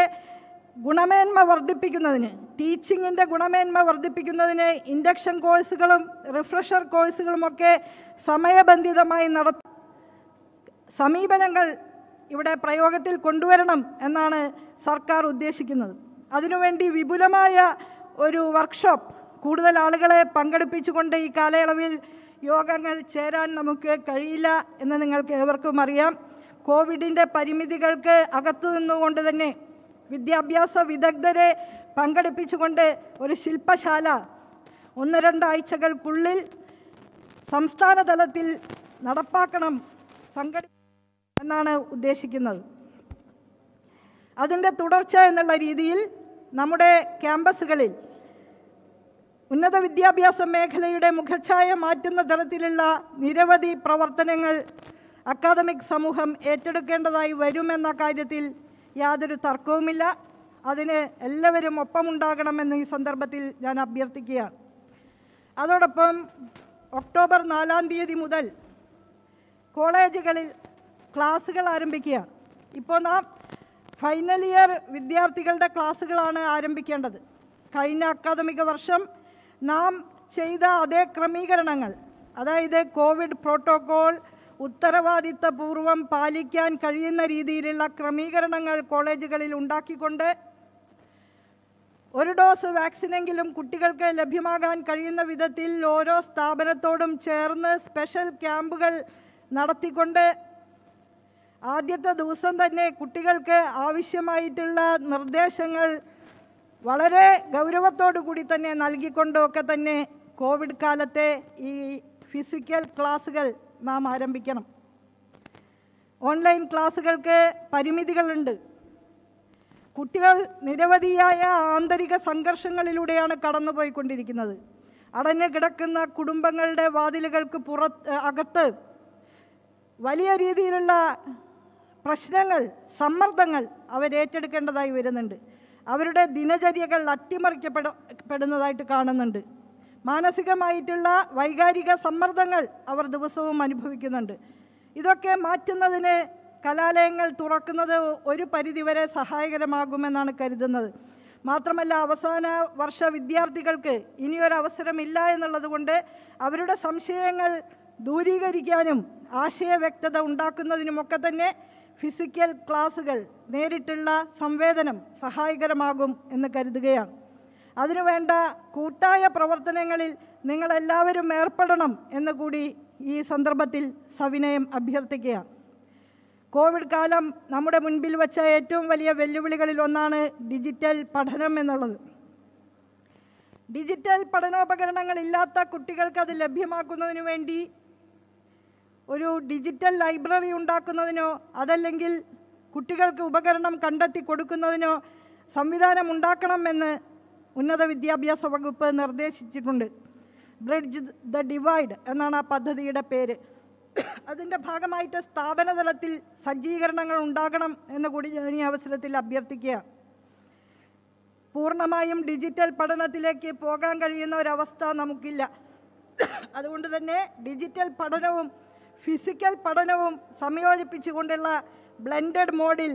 ഗുണമേന്മ വർദ്ധിപ്പിക്കുന്നതിന് ടീച്ചിങ്ങിന്റെ ഗുണമേന്മ വർദ്ധിപ്പിക്കുന്നതിന് ഇൻഡക്ഷൻ കോഴ്സുകളും റിഫ്രഷർ കോഴ്സുകളുമൊക്കെ സമയബന്ധിതമായി നട സമീപനങ്ങൾ ഇവിടെ പ്രയോഗത്തിൽ കൊണ്ടുവരണം എന്നാണ് സർക്കാർ ഉദ്ദേശിക്കുന്നത്. അതിനുവേണ്ടി വിപുലമായ ഒരു വർക്ക്ഷോപ്പ് കൂടുതൽ ആളുകളെ പങ്കെടുപ്പിച്ചുകൊണ്ട് ഈ കാലയളവിൽ യോഗങ്ങൾ ചേരാൻ നമുക്ക് കഴിയില്ല എന്ന് നിങ്ങൾക്ക് ഏവർക്കും അറിയാം. കോവിഡിന്റെ പരിമിതികൾക്ക് അകത്തു നിന്നുകൊണ്ട് തന്നെ വിദ്യാഭ്യാസ വിദഗ്ധരെ പങ്കെടുപ്പിച്ചുകൊണ്ട് ഒരു ശില്പശാല ഒന്ന് രണ്ടാഴ്ചകൾക്കുള്ളിൽ സംസ്ഥാന തലത്തിൽ നടപ്പാക്കണം. സംഘടി എന്നാണ് ഉദ്ദേശിക്കുന്നത്. അതിന്റെ തുടർച്ച എന്നുള്ള രീതിയിൽ നമ്മുടെ ക്യാമ്പസുകളിൽ ഉന്നത വിദ്യാഭ്യാസ മേഖലയുടെ മുഖച്ഛായ മാറ്റുന്ന തരത്തിലുള്ള നിരവധി പ്രവർത്തനങ്ങൾ അക്കാദമിക് സമൂഹം ഏറ്റെടുക്കേണ്ടതായി വരുമെന്ന കാര്യത്തിൽ യാതൊരു തർക്കവുമില്ല. അതിന് എല്ലാവരും ഒപ്പമുണ്ടാകണമെന്ന് ഈ സന്ദർഭത്തിൽ ഞാൻ അഭ്യർത്ഥിക്കുകയാണ്. അതോടൊപ്പം ഒക്ടോബർ നാലാം തീയതി മുതൽ കോളേജുകളിൽ ക്ലാസ്സുകൾ ആരംഭിക്കുകയാണ്. ഇപ്പോൾ നാം ഫൈനൽ ഇയർ വിദ്യാർത്ഥികളുടെ ക്ലാസ്സുകളാണ് ആരംഭിക്കേണ്ടത്. കഴിഞ്ഞ അക്കാദമിക വർഷം നാം ചെയ്ത അതേ ക്രമീകരണങ്ങൾ അതായത് കോവിഡ് പ്രോട്ടോകോൾ ഉത്തരവാദിത്തപൂർവം പാലിക്കാൻ കഴിയുന്ന രീതിയിലുള്ള ക്രമീകരണങ്ങൾ കോളേജുകളിൽ ഉണ്ടാക്കിക്കൊണ്ട് ഒരു ഡോസ് വാക്സിനെങ്കിലും കുട്ടികൾക്ക് ലഭ്യമാകാൻ കഴിയുന്ന വിധത്തിൽ ഓരോ സ്ഥാപനത്തോടും ചേർന്ന് സ്പെഷ്യൽ ക്യാമ്പുകൾ നടത്തിക്കൊണ്ട് ആദ്യത്തെ ദിവസം തന്നെ കുട്ടികൾക്ക് ആവശ്യമായിട്ടുള്ള നിർദ്ദേശങ്ങൾ വളരെ ഗൗരവത്തോടു കൂടി തന്നെ നൽകിക്കൊണ്ടൊക്കെ തന്നെ കോവിഡ് കാലത്തെ ഈ ഫിസിക്കൽ ക്ലാസ്സുകൾ നാം ആരംഭിക്കണം. ഓൺലൈൻ ക്ലാസ്സുകൾക്ക് പരിമിതികളുണ്ട്. കുട്ടികൾ നിരവധിയായ ആന്തരിക സംഘർഷങ്ങളിലൂടെയാണ് കടന്നുപോയിക്കൊണ്ടിരിക്കുന്നത്. അടഞ്ഞു കിടക്കുന്ന കുടുംബങ്ങളുടെ വാതിലുകൾക്ക് പുറത്ത് അകത്ത് വലിയ രീതിയിലുള്ള പ്രശ്നങ്ങൾ സമ്മർദ്ദങ്ങൾ അവരേറ്റെടുക്കേണ്ടതായി വരുന്നുണ്ട്. അവരുടെ ദിനചര്യകൾ അട്ടിമറിക്കപ്പെടപ്പെടുന്നതായിട്ട് കാണുന്നുണ്ട്. മാനസികമായിട്ടുള്ള വൈകാരിക സമ്മർദ്ദങ്ങൾ അവർ ദിവസവും അനുഭവിക്കുന്നുണ്ട്. ഇതൊക്കെ മാറ്റുന്നതിന് കലാലയങ്ങൾ തുറക്കുന്നത് ഒരു പരിധിവരെ സഹായകരമാകുമെന്നാണ് കരുതുന്നത്. മാത്രമല്ല അവസാന വർഷ വിദ്യാർത്ഥികൾക്ക് ഇനിയൊരവസരമില്ല എന്നുള്ളത് കൊണ്ട് അവരുടെ സംശയങ്ങൾ ദൂരീകരിക്കാനും ആശയവ്യക്തത ഉണ്ടാക്കുന്നതിനുമൊക്കെ തന്നെ ഫിസിക്കൽ ക്ലാസുകൾ നേരിട്ടുള്ള സംവേദനം സഹായകരമാകും എന്ന് കരുതുകയാണ്. അതിനുവേണ്ട കൂട്ടായ പ്രവർത്തനങ്ങളിൽ നിങ്ങളെല്ലാവരും ഏർപ്പെടണം എന്ന് കൂടി ഈ സന്ദർഭത്തിൽ സവിനയം അഭ്യർത്ഥിക്കുകയാണ്. കോവിഡ് കാലം നമ്മുടെ മുൻപിൽ വച്ച ഏറ്റവും വലിയ വെല്ലുവിളികളിൽ ഒന്നാണ് ഡിജിറ്റൽ പഠനം എന്നുള്ളത്. ഡിജിറ്റൽ പഠനോപകരണങ്ങൾ ഇല്ലാത്ത കുട്ടികൾക്ക് അത് ലഭ്യമാക്കുന്നതിന് വേണ്ടി ഒരു ഡിജിറ്റൽ ലൈബ്രറി ഉണ്ടാക്കുന്നതിനോ അതല്ലെങ്കിൽ കുട്ടികൾക്ക് ഉപകരണം കണ്ടെത്തി കൊടുക്കുന്നതിനോ സംവിധാനം ഉണ്ടാക്കണമെന്ന് ഉന്നത വിദ്യാഭ്യാസ വകുപ്പ് നിർദ്ദേശിച്ചിട്ടുണ്ട്. ബ്രിഡ്ജ് ദ ഡിവൈഡ് എന്നാണ് ആ പദ്ധതിയുടെ പേര്. അതിന്റെ ഭാഗമായിട്ട് സ്ഥാപന തലത്തിൽ സജ്ജീകരണങ്ങൾ ഉണ്ടാകണം എന്ന് കൂടി ഞാൻ ഈ അവസരത്തിൽ അഭ്യർത്ഥിക്കുകയാണ്. പൂർണമായും ഡിജിറ്റൽ പഠനത്തിലേക്ക് പോകാൻ കഴിയുന്ന ഒരവസ്ഥ നമുക്കില്ല. അതുകൊണ്ട് തന്നെ ഡിജിറ്റൽ പഠനവും ഫിസിക്കൽ പഠനവും സംയോജിപ്പിച്ചുകൊണ്ടുള്ള ബ്ലെൻഡഡ് മോഡിൽ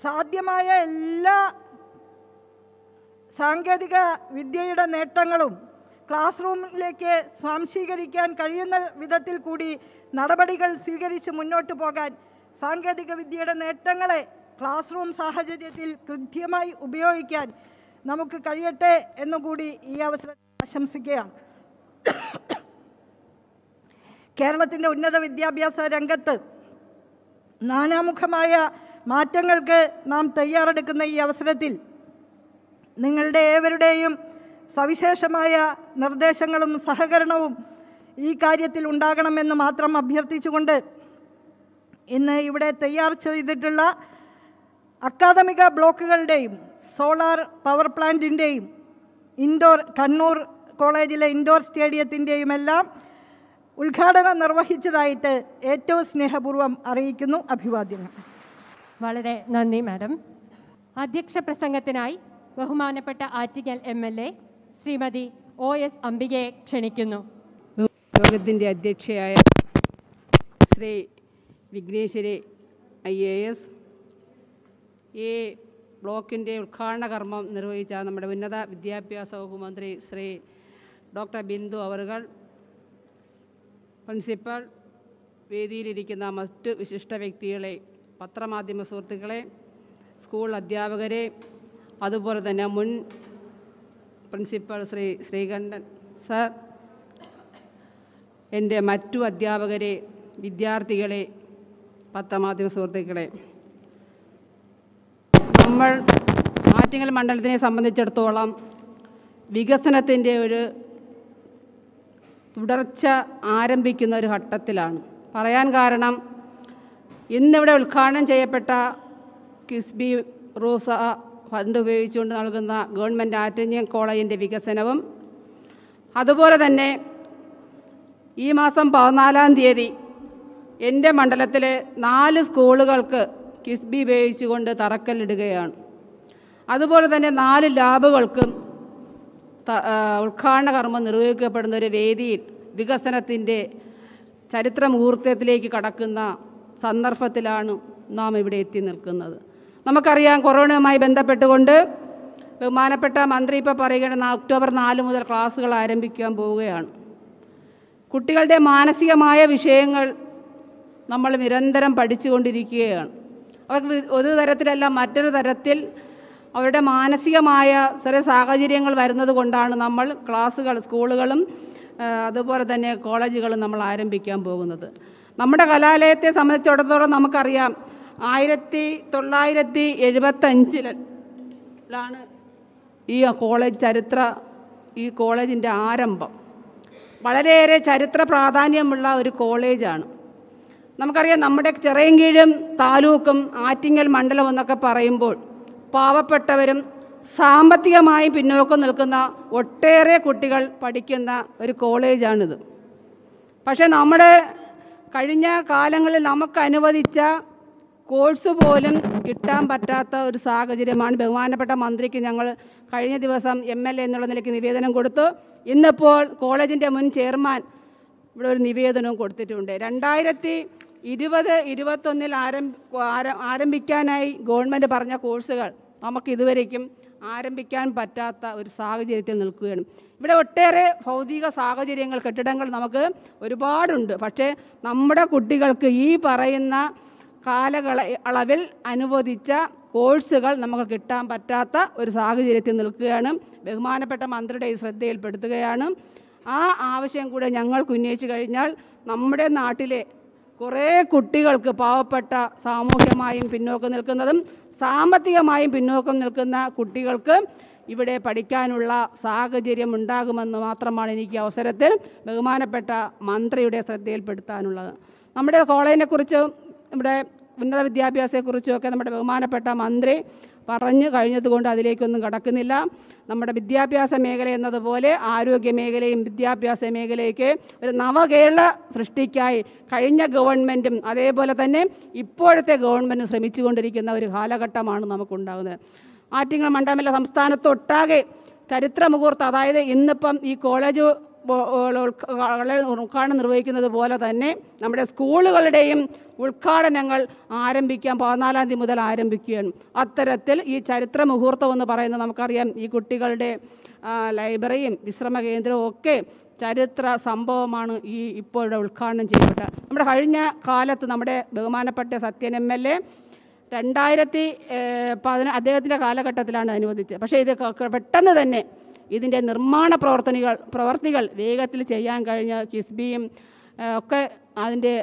സാധ്യമായ എല്ലാ സാങ്കേതിക വിദ്യയുടെ നേട്ടങ്ങളും ക്ലാസ് റൂമിലേക്ക് സ്വാംശീകരിക്കാൻ കഴിയുന്ന വിധത്തിൽ കൂടി നടപടികൾ സ്വീകരിച്ച് മുന്നോട്ട് പോകാൻ സാങ്കേതിക വിദ്യയുടെ നേട്ടങ്ങളെ ക്ലാസ് റൂം സാഹചര്യത്തിൽ കൃത്യമായി ഉപയോഗിക്കാൻ നമുക്ക് കഴിയട്ടെ എന്നുകൂടി ഈ അവസരം ആശംസിക്കുകയാണ്. കേരളത്തിന്റെ ഉന്നത വിദ്യാഭ്യാസ രംഗത്ത് നാനാമുഖമായ മാറ്റങ്ങൾക്ക് നാം തയ്യാറെടുക്കുന്ന ഈ അവസരത്തിൽ നിങ്ങളുടെ ഏവരുടെയും സവിശേഷമായ നിർദ്ദേശങ്ങളും സഹകരണവും ഈ കാര്യത്തിൽ ഉണ്ടാകണമെന്ന് മാത്രം അഭ്യർത്ഥിച്ചുകൊണ്ട് ഇന്ന് ഇവിടെ തയ്യാർ ചെയ്തിട്ടുള്ള അക്കാദമിക ബ്ലോക്കുകളുടെയും സോളാർ പവർ പ്ലാന്റിന്റെയും ഇൻഡോർ കണ്ണൂർ കോളേജിലെ ഇൻഡോർ സ്റ്റേഡിയത്തിന്റെയും എല്ലാം ഉദ്ഘാടനം നിർവഹിച്ചതായിട്ട് ഏറ്റവും സ്നേഹപൂർവം അറിയിക്കുന്നു അഭിവാദ്യങ്ങൾ. വളരെ നന്ദി മാഡം. അധ്യക്ഷ പ്രസംഗത്തിനായി ബഹുമാനപ്പെട്ട Attingal M L A Shrimati O S അംബികയെ ക്ഷണിക്കുന്നു. യോഗത്തിന്റെ അധ്യക്ഷയായ Shri Vighneswari I A S ഈ ബ്ലോക്കിന്റെ ഉദ്ഘാടന കർമ്മം നിർവഹിച്ച നമ്മുടെ ഉന്നത വിദ്യാഭ്യാസ വകുപ്പ് മന്ത്രി ശ്രീ ഡോക്ടർ ബിന്ദു അവറുകൾ പ്രിൻസിപ്പൽ വേദിയിലിരിക്കുന്ന മറ്റ് വിശിഷ്ട വ്യക്തികളെ പത്രമാധ്യമ സുഹൃത്തുക്കളെ സ്കൂൾ അധ്യാപകരെ അതുപോലെ തന്നെ മുൻ പ്രിൻസിപ്പൽ ശ്രീ ശ്രീകണ്ഠൻ സർ എന്റെ മറ്റു അധ്യാപകരെ വിദ്യാർത്ഥികളെ പത്രമാധ്യമ സുഹൃത്തുക്കളെ. നമ്മൾ ആറ്റിങ്ങൽ മണ്ഡലത്തിനെ സംബന്ധിച്ചിടത്തോളം വികസനത്തിന്റെ ഒരു തുടർച്ച ആരംഭിക്കുന്ന ഒരു ഘട്ടത്തിലാണ്. പറയാൻ കാരണം ഇന്നിവിടെ ഉദ്ഘാടനം ചെയ്യപ്പെട്ട കിസ്ബി റൂസ ഫണ്ട് ഉപയോഗിച്ചുകൊണ്ട് നൽകുന്ന ഗവൺമെന്റ് ആറ്റിങ്ങൽ കോളേജിന്റെ വികസനവും അതുപോലെ തന്നെ ഈ മാസം പതിനാലാം തീയതി എന്റെ മണ്ഡലത്തിലെ നാല് സ്കൂളുകൾക്ക് കിസ്ബി ഉപയോഗിച്ചുകൊണ്ട് തറക്കല്ലിടുകയാണ്. അതുപോലെ തന്നെ നാല് ലാബുകൾക്കും ഉദ്ഘാടന കർമ്മം നിർവഹിക്കപ്പെടുന്ന ഒരു വേദിയിൽ വികസനത്തിന്റെ ചരിത്ര മുഹൂർത്തത്തിലേക്ക് കടക്കുന്ന സന്ദർഭത്തിലാണ് നാം ഇവിടെ എത്തി നിൽക്കുന്നത്. നമുക്കറിയാം കൊറോണയുമായി ബന്ധപ്പെട്ടുകൊണ്ട് ബഹുമാനപ്പെട്ട മന്ത്രി ഇപ്പോൾ പറയുകയാണ് ഒക്ടോബർ നാല് മുതൽ ക്ലാസ്സുകൾ ആരംഭിക്കാൻ പോവുകയാണ്. കുട്ടികളുടെ മാനസികമായ വിഷയങ്ങൾ നമ്മൾ നിരന്തരം പഠിച്ചുകൊണ്ടിരിക്കുകയാണ്. അവർക്ക് ഒരു തരത്തിലല്ല മറ്റൊരു തരത്തിൽ അവരുടെ മാനസികമായ ചില സാഹചര്യങ്ങൾ വരുന്നത് കൊണ്ടാണ് നമ്മൾ ക്ലാസ്സുകൾ സ്കൂളുകളും അതുപോലെ തന്നെ കോളേജുകളും നമ്മൾ ആരംഭിക്കാൻ പോകുന്നത്. നമ്മുടെ കലാലയത്തെ സംബന്ധിച്ചിടത്തോളം നമുക്കറിയാം ആയിരത്തി തൊള്ളായിരത്തി എഴുപത്തഞ്ചിലാണ് ഈ കോളേജ് ചരിത്ര ഈ കോളേജിന്റെ ആരംഭം. വളരെയേറെ ചരിത്ര പ്രാധാന്യമുള്ള ഒരു കോളേജാണ്. നമുക്കറിയാം നമ്മുടെ ചിറയൻകീഴും താലൂക്കും ആറ്റിങ്ങൽ മണ്ഡലം എന്നൊക്കെ പറയുമ്പോൾ പാവപ്പെട്ടവരും സാമ്പത്തികമായി പിന്നോക്കം നിൽക്കുന്ന ഒട്ടേറെ കുട്ടികൾ പഠിക്കുന്ന ഒരു കോളേജാണിത്. പക്ഷേ നമ്മുടെ കഴിഞ്ഞ കാലങ്ങളിൽ നമുക്ക് അനുവദിച്ച കോഴ്സ് പോലും കിട്ടാൻ പറ്റാത്ത ഒരു സാഹചര്യമാണ്. ബഹുമാനപ്പെട്ട മന്ത്രിക്ക് ഞങ്ങൾ കഴിഞ്ഞ ദിവസം എം എൽ എ എന്നുള്ള നിലയ്ക്ക് നിവേദനം കൊടുത്തു. ഇന്നിപ്പോൾ കോളേജിന്റെ മുൻ ചെയർമാൻ ഇവിടെ ഒരു നിവേദനവും കൊടുത്തിട്ടുണ്ട്. രണ്ടായിരത്തി ഇരുപത് ഇരുപത്തൊന്നിൽ ആരംഭ ആര- ആരംഭിക്കാനായി ഗവൺമെന്റ് പറഞ്ഞ കോഴ്സുകൾ നമുക്ക് ഇതുവരേക്കും ആരംഭിക്കാൻ പറ്റാത്ത ഒരു സാഹചര്യത്തിൽ നിൽക്കുകയാണ്. ഇവിടെ ഒട്ടേറെ ഭൗതിക സാഹചര്യങ്ങൾ കെട്ടിടങ്ങൾ നമുക്ക് ഒരുപാടുണ്ട്. പക്ഷേ നമ്മുടെ കുട്ടികൾക്ക് ഈ പറയുന്ന കാലകള അളവിൽ അനുവദിച്ച കോഴ്സുകൾ നമുക്ക് കിട്ടാൻ പറ്റാത്ത ഒരു സാഹചര്യത്തിൽ നിൽക്കുകയാണ്. ബഹുമാനപ്പെട്ട മന്ത്രിയുടെ ഈ ശ്രദ്ധയിൽപ്പെടുത്തുകയാണ്. ആ ആവശ്യം കൂടെ ഞങ്ങൾക്ക് ഉന്നയിച്ചു കഴിഞ്ഞാൽ നമ്മുടെ നാട്ടിലെ കുറേ കുട്ടികൾക്ക് പാവപ്പെട്ട സാമൂഹ്യമായും പിന്നോക്കം നിൽക്കുന്നതും സാമ്പത്തികമായും പിന്നോക്കം നിൽക്കുന്ന കുട്ടികൾക്ക് ഇവിടെ പഠിക്കാനുള്ള സാഹചര്യം ഉണ്ടാകുമെന്ന് മാത്രമാണ് എനിക്ക് അവസരത്തിൽ ബഹുമാനപ്പെട്ട മന്ത്രിയുടെ ശ്രദ്ധയിൽപ്പെടുത്താനുള്ളത്. നമ്മുടെ കോളേജിനെക്കുറിച്ച് നമ്മുടെ ഉന്നത വിദ്യാഭ്യാസത്തെക്കുറിച്ചും ഒക്കെ നമ്മുടെ ബഹുമാനപ്പെട്ട മന്ത്രി പറഞ്ഞു കഴിഞ്ഞതുകൊണ്ട് അതിലേക്കൊന്നും കടക്കുന്നില്ല. നമ്മുടെ വിദ്യാഭ്യാസ മേഖല എന്നതുപോലെ ആരോഗ്യ മേഖലയും വിദ്യാഭ്യാസ മേഖലയ്ക്ക് ഒരു നവകേരള സൃഷ്ടിക്കായി കഴിഞ്ഞ ഗവൺമെന്റും അതേപോലെ തന്നെ ഇപ്പോഴത്തെ ഗവൺമെന്റും ശ്രമിച്ചുകൊണ്ടിരിക്കുന്ന ഒരു കാലഘട്ടമാണ് നമുക്കുണ്ടാകുന്നത് ആറ്റിങ്ങൾ മണ്ഡലമില്ല സംസ്ഥാനത്തൊട്ടാകെ ചരിത്ര മുഹൂർത്തം അതായത് ഇന്നിപ്പം ഈ കോളേജ് ഉദ്ഘാടനം നിർവഹിക്കുന്നത് പോലെ തന്നെ നമ്മുടെ സ്കൂളുകളുടെയും ഉദ്ഘാടനങ്ങൾ ആരംഭിക്കാൻ പതിനാലാം തീയതി മുതൽ ആരംഭിക്കുകയാണ്. അത്തരത്തിൽ ഈ ചരിത്ര മുഹൂർത്തം എന്ന് പറയുന്നത് നമുക്കറിയാം ഈ കുട്ടികളുടെ ലൈബ്രറിയും വിശ്രമ കേന്ദ്രവും ഒക്കെ ചരിത്ര സംഭവമാണ് ഈ ഇപ്പോഴുടെ ഉദ്ഘാടനം ചെയ്യപ്പെട്ട. നമ്മുടെ കഴിഞ്ഞ കാലത്ത് നമ്മുടെ ബഹുമാനപ്പെട്ട സത്യൻ എം എൽ എ രണ്ടായിരത്തി പതിന അദ്ദേഹത്തിന്റെ കാലഘട്ടത്തിലാണ് അനുവദിച്ചത്. പക്ഷേ ഇത് പെട്ടെന്ന് തന്നെ ഇതിന്റെ നിർമ്മാണ പ്രവർത്തനങ്ങൾ പ്രവർത്തികൾ വേഗത്തിൽ ചെയ്യാൻ കഴിഞ്ഞ കിസ്ബിയും ഒക്കെ അതിന്റെ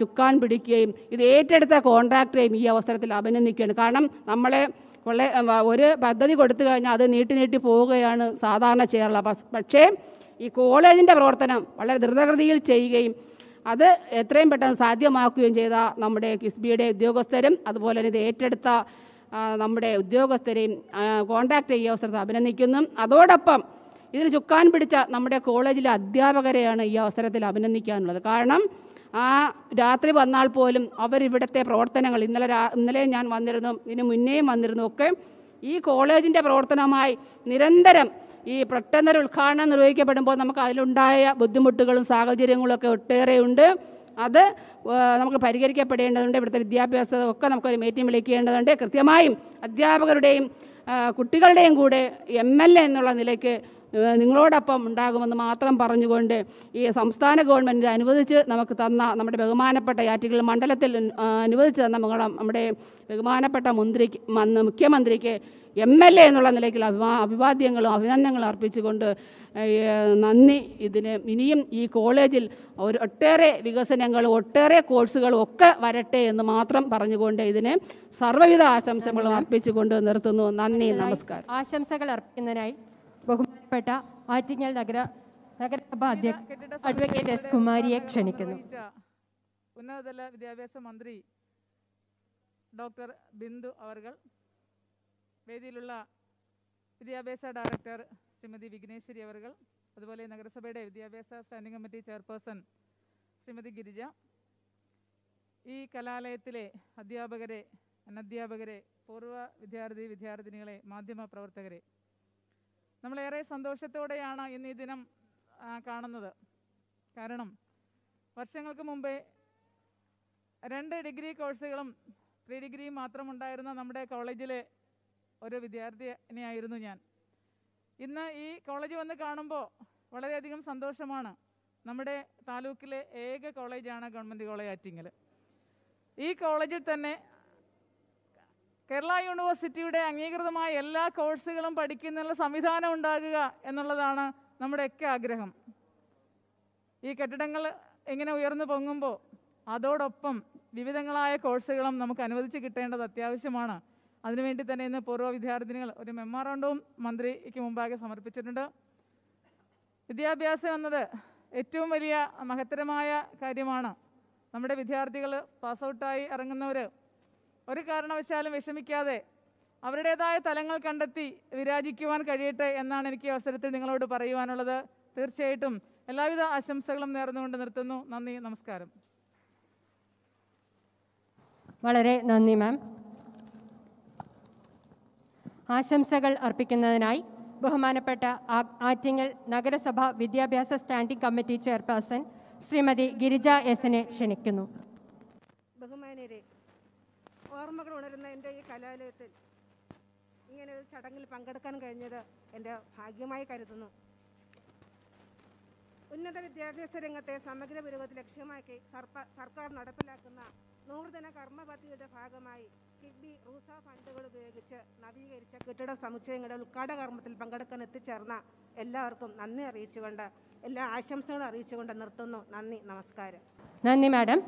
ചുക്കാൻ പിടിക്കുകയും ഇത് ഏറ്റെടുത്ത കോൺട്രാക്ടറെയും ഈ അവസരത്തിൽ അഭിനന്ദിക്കുകയാണ്. കാരണം നമ്മളെ കൊള്ളെ ഒരു പദ്ധതി കൊടുത്തു കഴിഞ്ഞാൽ അത് നീട്ടി നീട്ടി പോവുകയാണ് സാധാരണ ചെയ്യാറുള്ളത്. പക്ഷേ ഈ കോളേജിന്റെ പ്രവർത്തനം വളരെ ദ്രുതഗതിയിൽ ചെയ്യുകയും അത് എത്രയും പെട്ടെന്ന് സാധ്യമാക്കുകയും ചെയ്ത നമ്മുടെ കിസ്ബിയുടെ ഉദ്യോഗസ്ഥരും അതുപോലെ തന്നെ ഇത് ഏറ്റെടുത്ത നമ്മുടെ ഉദ്യോഗസ്ഥരെയും ചെയ്യുക അവസരത്തിൽ അഭിനന്ദിക്കുന്നു. അതോടൊപ്പം ഇതിന് ചുക്കാൻ പിടിച്ച നമ്മുടെ കോളേജിലെ അധ്യാപകരെയാണ് ഈ അവസരത്തിൽ അഭിനന്ദിക്കാനുള്ളത്. കാരണം ആ രാത്രി വന്നാൽ പോലും അവരിവിടുത്തെ പ്രവർത്തനങ്ങൾ ഇന്നലെ രാ ഇന്നലെ ഞാൻ വന്നിരുന്നു ഇതിന് മുന്നേയും വന്നിരുന്നു ഒക്കെ ഈ കോളേജിന്റെ പ്രവർത്തനമായി നിരന്തരം ഈ പെട്ടെന്നൊരു ഉദ്ഘാടനം നിർവഹിക്കപ്പെടുമ്പോൾ നമുക്ക് അതിലുണ്ടായ ബുദ്ധിമുട്ടുകളും സാഹചര്യങ്ങളും ഒക്കെ ഒട്ടേറെയുണ്ട്. അത് നമുക്ക് പരിഹരിക്കപ്പെടേണ്ടതുണ്ട്. ഇവിടുത്തെ വിദ്യാഭ്യാസ ഒക്കെ നമുക്കൊരു മീറ്റിംഗ് വിളിക്കേണ്ടതുണ്ട്. കൃത്യമായും അധ്യാപകരുടെയും കുട്ടികളുടെയും കൂടെ എം എൽ എ എന്നുള്ള നിലയ്ക്ക് നിങ്ങളോടൊപ്പം ഉണ്ടാകുമെന്ന് മാത്രം പറഞ്ഞുകൊണ്ട് ഈ സംസ്ഥാന ഗവൺമെന്റ് അനുവദിച്ച് നമുക്ക് തന്ന നമ്മുടെ ബഹുമാനപ്പെട്ട ആറ്റിക്കൽ മണ്ഡലത്തിൽ അനുവദിച്ച് തന്ന നമ്മുടെ ബഹുമാനപ്പെട്ട മന്ത്രിക്ക് മുഖ്യമന്ത്രിക്ക് എം എൽ എ എന്നുള്ള നിലയ്ക്ക് അഭിവാ അഭിവാദ്യങ്ങളും അഭിനന്ദനങ്ങളും അർപ്പിച്ചുകൊണ്ട് നന്ദി. ഇതിന് ഇനിയും ഈ കോളേജിൽ ഒരു ഒട്ടേറെ വികസനങ്ങളും ഒട്ടേറെ കോഴ്സുകളും ഒക്കെ വരട്ടെ എന്ന് മാത്രം പറഞ്ഞുകൊണ്ട് ഇതിന് സർവവിധ ആശംസകളും അർപ്പിച്ചുകൊണ്ട് നിർത്തുന്നു. നന്ദി. നമസ്കാരം. ആശംസകൾ അർപ്പിക്കുന്നതിനായി ബഹുമാനപ്പെട്ട ആറ്റിങ്ങൽ നഗര നഗരസഭാ അധ്യക്ഷ അഡ്വക്കേറ്റ് എസ് കുമാരിയെ ക്ഷണിക്കുന്നു. ഉന്നതതല വിദ്യാഭ്യാസ മന്ത്രി ഡോക്ടർ ബിന്ദു അവർകൾ വേദിയിലുള്ള വിദ്യാഭ്യാസ ഡയറക്ടർ ശ്രീമതി വിഘ്നേശ്വരി അവർകൾ അതുപോലെ നഗരസഭയുടെ വിദ്യാഭ്യാസ standing committee chairperson Shrimati Girija ഈ കലാലയത്തിലെ അധ്യാപകരെ അനധ്യാപകരെ പൂർവ വിദ്യാർത്ഥി വിദ്യാർത്ഥിനികളെ മാധ്യമ പ്രവർത്തകരെ. നമ്മളേറെ സന്തോഷത്തോടെയാണ് ഇന്ന് ഈ ദിനം കാണുന്നത്. കാരണം വർഷങ്ങൾക്ക് മുമ്പേ രണ്ട് ഡിഗ്രി കോഴ്സുകളും പ്രീ ഡിഗ്രിയും മാത്രമുണ്ടായിരുന്ന നമ്മുടെ കോളേജിലെ ഒരു വിദ്യാർത്ഥിനിയായിരുന്നു ഞാൻ. ഇന്ന് ഈ കോളേജ് വന്ന് കാണുമ്പോൾ വളരെയധികം സന്തോഷമാണ്. നമ്മുടെ താലൂക്കിലെ ഏക കോളേജാണ് ഗവൺമെന്റ് കോളേജ് ആറ്റിങ്ങൽ ഈ കോളേജിൽ തന്നെ കേരള യൂണിവേഴ്സിറ്റിയുടെ അംഗീകൃതമായ എല്ലാ കോഴ്സുകളും പഠിക്കുന്നതിനുള്ള സംവിധാനം ഉണ്ടാകുക എന്നുള്ളതാണ് നമ്മുടെയൊക്കെ ആഗ്രഹം. ഈ കെട്ടിടങ്ങൾ ഇങ്ങനെ ഉയർന്നു പൊങ്ങുമ്പോൾ അതോടൊപ്പം വിവിധങ്ങളായ കോഴ്സുകളും നമുക്ക് അനുവദിച്ച് കിട്ടേണ്ടത് അത്യാവശ്യമാണ്. അതിനുവേണ്ടി തന്നെ ഇന്ന് പൂർവ വിദ്യാർത്ഥിനികൾ ഒരു മെമ്മോറാണ്ടവും മന്ത്രിക്ക് മുമ്പാകെ സമർപ്പിച്ചിട്ടുണ്ട്. വിദ്യാഭ്യാസം എന്നത് ഏറ്റവും വലിയ മഹത്തരമായ കാര്യമാണ്. നമ്മുടെ വിദ്യാർത്ഥികൾ പാസ് ഔട്ടായി ഇറങ്ങുന്നവർ ഒരു കാരണവശാലും വിഷമിക്കാതെ അവരുടേതായ തലങ്ങൾ കണ്ടെത്തി വിരാജിക്കുവാൻ കഴിയട്ടെ എന്നാണ് എനിക്ക് അവസരത്തിൽ നിങ്ങളോട് പറയുവാനുള്ളത്. തീർച്ചയായിട്ടും എല്ലാവിധ ആശംസകളും നേർന്നുകൊണ്ട് നിർത്തുന്നു. നന്ദി നമസ്കാരം. വളരെ നന്ദി മാം ആശംസകൾ അർപ്പിക്കുന്നതിനായി ബഹുമാനപ്പെട്ട ആറ്റിങ്ങൽ നഗരസഭ വിദ്യാഭ്യാസ standing committee chairperson Shrimati Girija എസിനെ ക്ഷണിക്കുന്നു. ബഹുമാനരെ ഓർമ്മകൾ ഉണരുന്ന എന്റെ ഈ കലാലയത്തിൽ ഇങ്ങനെ ഒരു ചടങ്ങിൽ പങ്കെടുക്കാൻ കഴിഞ്ഞത് എന്റെ ഭാഗ്യമായി കരുതുന്നു. ഉന്നത വിദ്യാഭ്യാസ രംഗത്തെ സമഗ്ര പുരോഗതി ലക്ഷ്യമാക്കി സർക്കാർ നടപ്പിലാക്കുന്ന നൂറുദിന കർമ്മ പദ്ധതിയുടെ ഭാഗമായി കിഡ്ബി റൂസ ഫണ്ടുകൾ ഉപയോഗിച്ച് നവീകരിച്ച കെട്ടിട സമുച്ചയങ്ങളുടെ ഉദ്ഘാടന കർമ്മത്തിൽ പങ്കെടുക്കാൻ എത്തിച്ചേർന്ന എല്ലാവർക്കും നന്ദി അറിയിച്ചുകൊണ്ട് എല്ലാ ആശംസകളും അറിയിച്ചുകൊണ്ട് നിർത്തുന്നു. നന്ദി നമസ്കാരം. നന്ദി മാഡം.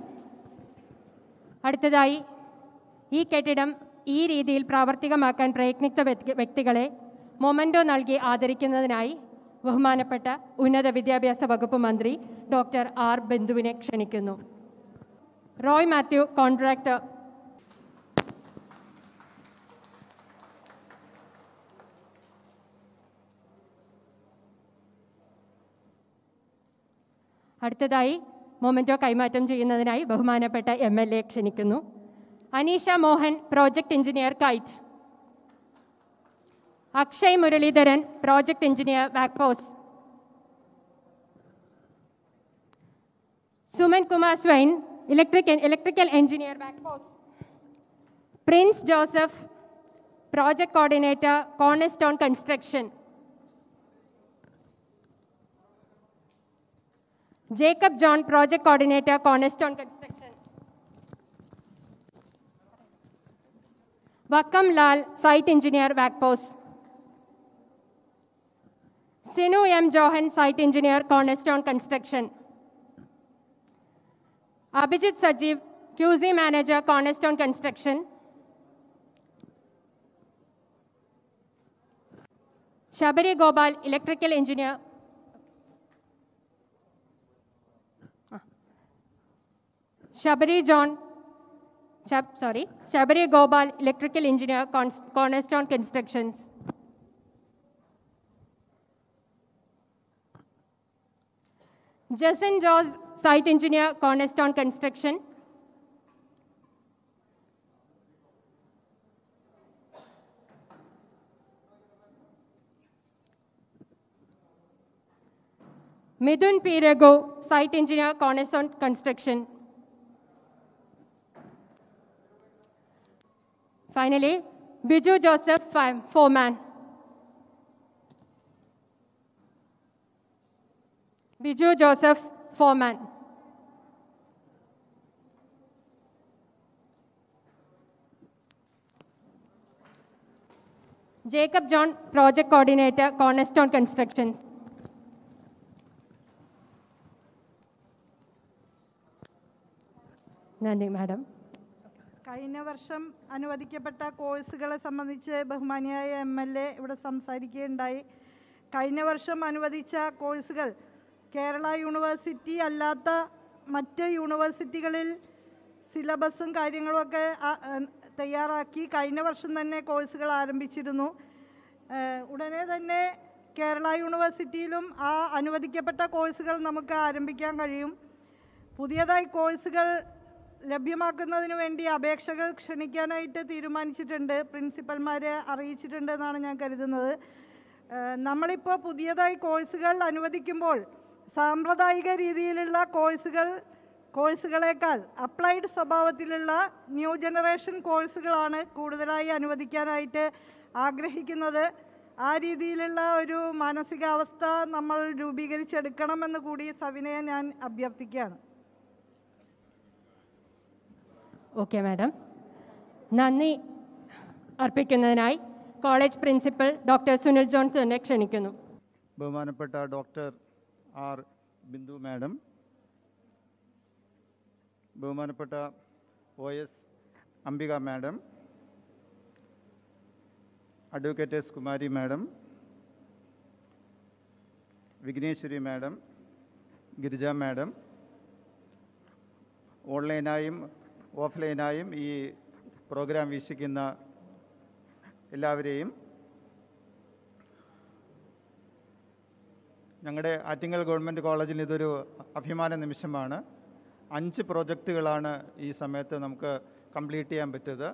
അടുത്തതായി ഈ കെട്ടിടം ഈ രീതിയിൽ പ്രാവർത്തികമാക്കാൻ പ്രയത്നിച്ച വ്യക്തികളെ മൊമന്റോ നൽകി ആദരിക്കുന്നതിനായി ബഹുമാനപ്പെട്ട ഉന്നത വിദ്യാഭ്യാസ വകുപ്പ് മന്ത്രി ഡോക്ടർ ആർ ബന്ധുവിനെ ക്ഷണിക്കുന്നു. റോയ് മാത്യു കോൺട്രാക്ടർ അടുത്തതായി മൊമെന്റോ കൈമാറ്റം ചെയ്യുന്നതിനായി ബഹുമാനപ്പെട്ട എം എൽ എ ക്ഷണിക്കുന്നു. Aneesha Mohan project engineer KITE. Akshay Muralidharan project engineer ബാക്പോസ് Suman Kumar Swain, electric, and electrical engineer, backpost. Prince Joseph, project coordinator, Cornerstone Construction. Jacob John, project coordinator, Cornerstone Construction. Vakam Lal, site engineer, backpost. Sinu M. Johan, site engineer, Cornerstone Construction. Abhijit Sajiv, QC manager, Cornerstone Construction. Shabari Gopal, electrical engineer. Shabari John, Shab, sorry, Shabari Gopal, electrical engineer, Cornerstone Constructions. Jason Jaws, site engineer, Cornerstone Construction. Midun P. Raghu, site engineer, Cornerstone Construction. Finally, Biju Joseph, foreman. Biju Joseph, foreman. Jacob John, project coordinator, Cornerstone Constructions. നന്ദി madam കഴിഞ്ഞ വർഷം അനുവദിക്കപ്പെട്ട കോഴ്സുകളെ സംബന്ധിച്ച് ബഹുമാനിയായ M L A ഇവിടെ സംസാരിക്കുകയുണ്ടായി കഴിഞ്ഞ വർഷം അനുവദിച്ച കോഴ്സുകൾ കേരള യൂണിവേഴ്സിറ്റി അല്ലാത്ത മറ്റ് യൂണിവേഴ്സിറ്റികളിൽ സിലബസും കാര്യങ്ങളുമൊക്കെ തയ്യാറാക്കി കഴിഞ്ഞ വർഷം തന്നെ കോഴ്സുകൾ ആരംഭിച്ചിരുന്നു. ഉടനെ തന്നെ കേരള യൂണിവേഴ്സിറ്റിയിലും ആ അനുവദിക്കപ്പെട്ട കോഴ്സുകൾ നമുക്ക് ആരംഭിക്കാൻ കഴിയും. പുതിയതായി കോഴ്സുകൾ ലഭ്യമാക്കുന്നതിന് വേണ്ടി അപേക്ഷകൾ ക്ഷണിക്കാനായിട്ട് തീരുമാനിച്ചിട്ടുണ്ട്. പ്രിൻസിപ്പൽമാരെ അറിയിച്ചിട്ടുണ്ട് എന്നാണ് ഞാൻ കരുതുന്നത്. നമ്മളിപ്പോൾ പുതിയതായി കോഴ്സുകൾ അനുവദിക്കുമ്പോൾ സാമ്പ്രദായിക രീതിയിലുള്ള കോഴ്സുകൾ കോഴ്സുകളേക്കാൾ അപ്ലൈഡ് സ്വഭാവത്തിലുള്ള ന്യൂ ജനറേഷൻ കോഴ്സുകളാണ് കൂടുതലായി അനുവദിക്കാനായിട്ട് ആഗ്രഹിക്കുന്നത്. ആ രീതിയിലുള്ള ഒരു മാനസികാവസ്ഥ നമ്മൾ രൂപീകരിച്ചെടുക്കണമെന്ന് കൂടി സവിനയെ ഞാൻ അഭ്യർത്ഥിക്കുകയാണ്. ഓക്കെ മാഡം നന്ദി അർപ്പിക്കുന്നതിനായി കോളേജ് പ്രിൻസിപ്പൽ ഡോക്ടർ സുനിൽ ജോൺസനെ ക്ഷണിക്കുന്നു. ബഹുമാനപ്പെട്ട ഡോക്ടർ ആർ ബിന്ദു മാഡം. ബഹുമാനപ്പെട്ട O S Ambika madam. Advocate S Kumari madam. Vighneswari madam. Girija madam. ഓൺലൈനായും ഓഫ്ലൈനായും ഈ പ്രോഗ്രാം വീക്ഷിക്കുന്ന എല്ലാവരെയും ഞങ്ങളുടെ ആറ്റിങ്ങൽ ഗവൺമെന്റ് കോളേജിൽ ഇതൊരു അഭിമാന നിമിഷമാണ്. അഞ്ച് പ്രോജക്റ്റുകളാണ് ഈ സമയത്ത് നമുക്ക് കംപ്ലീറ്റ് ചെയ്യാൻ പറ്റിയത്.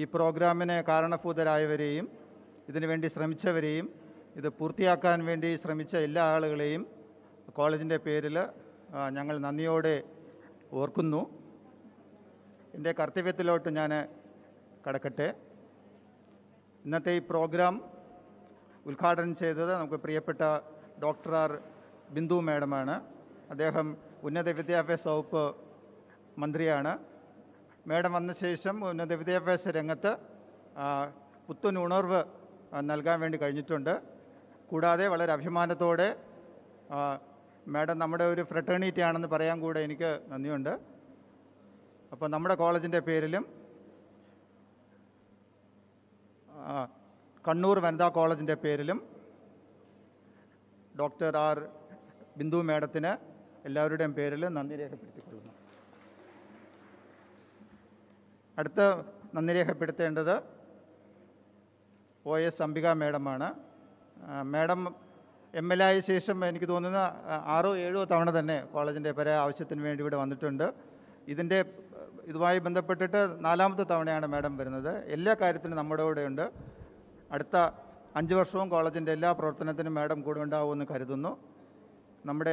ഈ പ്രോഗ്രാമിന് കാരണഭൂതരായവരെയും ഇതിനുവേണ്ടി ശ്രമിച്ചവരെയും ഇത് പൂർത്തിയാക്കാൻ വേണ്ടി ശ്രമിച്ച എല്ലാ ആളുകളെയും കോളേജിന്റെ പേരിൽ ഞങ്ങൾ നന്ദിയോടെ ഓർക്കുന്നു. എന്റെ കർത്തവ്യത്തിലോട്ട് ഞാൻ കടക്കട്ടെ. ഇന്നത്തെ ഈ പ്രോഗ്രാം ഉദ്ഘാടനം ചെയ്തത് നമുക്ക് പ്രിയപ്പെട്ട ഡോക്ടർ ആർ ബിന്ദു മാഡമാണ്. അദ്ദേഹം ഉന്നത വിദ്യാഭ്യാസ വകുപ്പ് മന്ത്രിയാണ്. മാഡം വന്ന ശേഷം ഉന്നത വിദ്യാഭ്യാസ രംഗത്ത് പുത്തൻ ഉണർവ് നൽകാൻ വേണ്ടി കഴിഞ്ഞിട്ടുണ്ട്. കൂടാതെ വളരെ അഭിമാനത്തോടെ മാഡം നമ്മുടെ ഒരു ഫ്രട്ടേണിറ്റി ആണെന്ന് പറയാൻ കൂടെ എനിക്ക് നന്ദിയുണ്ട്. അപ്പോൾ നമ്മുടെ കോളേജിന്റെ പേരിലും കണ്ണൂർ വനിതാ കോളേജിന്റെ പേരിലും ഡോക്ടർ ആർ ബിന്ദു മാഡത്തിന് എല്ലാവരുടെയും പേരിൽ നന്ദി രേഖപ്പെടുത്തിക്കൊള്ളുന്നു. അടുത്ത നന്ദി രേഖപ്പെടുത്തേണ്ടത് ഒ എസ് അംബിക മാഡമാണ്. മാഡം എം എൽ ആയ ശേഷം എനിക്ക് തോന്നുന്ന ആറോ ഏഴോ തവണ തന്നെ കോളേജിന്റെ പല ആവശ്യത്തിന് വേണ്ടി ഇവിടെ വന്നിട്ടുണ്ട്. ഇതിന്റെ ഇതുമായി ബന്ധപ്പെട്ടിട്ട് നാലാമത്തെ തവണയാണ് മാഡം വരുന്നത്. എല്ലാ കാര്യത്തിനും നമ്മുടെ കൂടെയുണ്ട്. അടുത്ത അഞ്ച് വർഷവും കോളേജിന്റെ എല്ലാ പ്രവർത്തനത്തിനും മാഡം കൂടെ ഉണ്ടാവുമെന്ന് കരുതുന്നു. നമ്മുടെ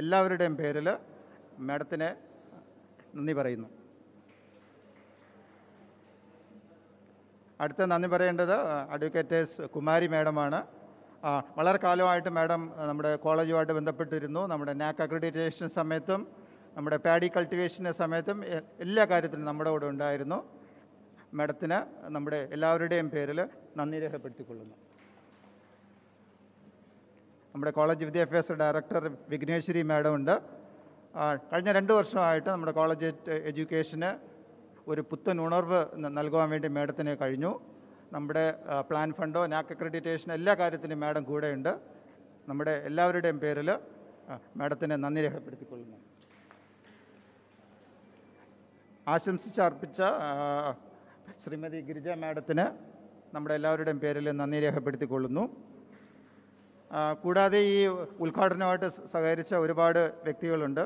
എല്ലാവരുടെയും പേരിൽ മാഡത്തിന് നന്ദി പറയുന്നു. അടുത്ത നന്ദി പറയേണ്ടത് അഡ്വക്കേറ്റേഴ്സ് കുമാരി മാഡമാണ്. വളരെ കാലമായിട്ട് മാഡം നമ്മുടെ കോളേജുമായിട്ട് ബന്ധപ്പെട്ടിരുന്നു. നമ്മുടെ നാക്ക് അക്രഡിറ്റേഷൻ സമയത്തും നമ്മുടെ പാഡി കൾട്ടിവേഷന്റെ സമയത്തും എല്ലാ കാര്യത്തിനും നമ്മുടെ കൂടെ ഉണ്ടായിരുന്നു. മാഡത്തിന് നമ്മുടെ എല്ലാവരുടെയും പേരിൽ നന്ദി രേഖപ്പെടുത്തിക്കൊള്ളുന്നു. നമ്മുടെ കോളേജ് വിദ്യാഭ്യാസ ഡയറക്ടർ വിഘ്നേശ്വരി മാഡം ഉണ്ട്. കഴിഞ്ഞ രണ്ട് വർഷമായിട്ട് നമ്മുടെ കോളേജ് എഡ്യൂക്കേഷന് ഒരു പുത്തൻ ഉണർവ് നൽകുവാൻ വേണ്ടി മാഡത്തിന് കഴിഞ്ഞു. നമ്മുടെ പ്ലാൻ ഫണ്ടോ നാക് അക്രഡിറ്റേഷൻ എല്ലാ കാര്യത്തിനും മാഡം കൂടെയുണ്ട്. നമ്മുടെ എല്ലാവരുടെയും പേരിൽ മാഡത്തിന് നന്ദി രേഖപ്പെടുത്തിക്കൊള്ളുന്നു. ആശംസിച്ചർപ്പിച്ച ശ്രീമതി ഗിരിജ മാഡത്തിന് നമ്മുടെ എല്ലാവരുടെയും പേരിൽ നന്ദി രേഖപ്പെടുത്തിക്കൊള്ളുന്നു. കൂടാതെ ഈ ഉദ്ഘാടനമായിട്ട് സഹകരിച്ച ഒരുപാട് വ്യക്തികളുണ്ട്.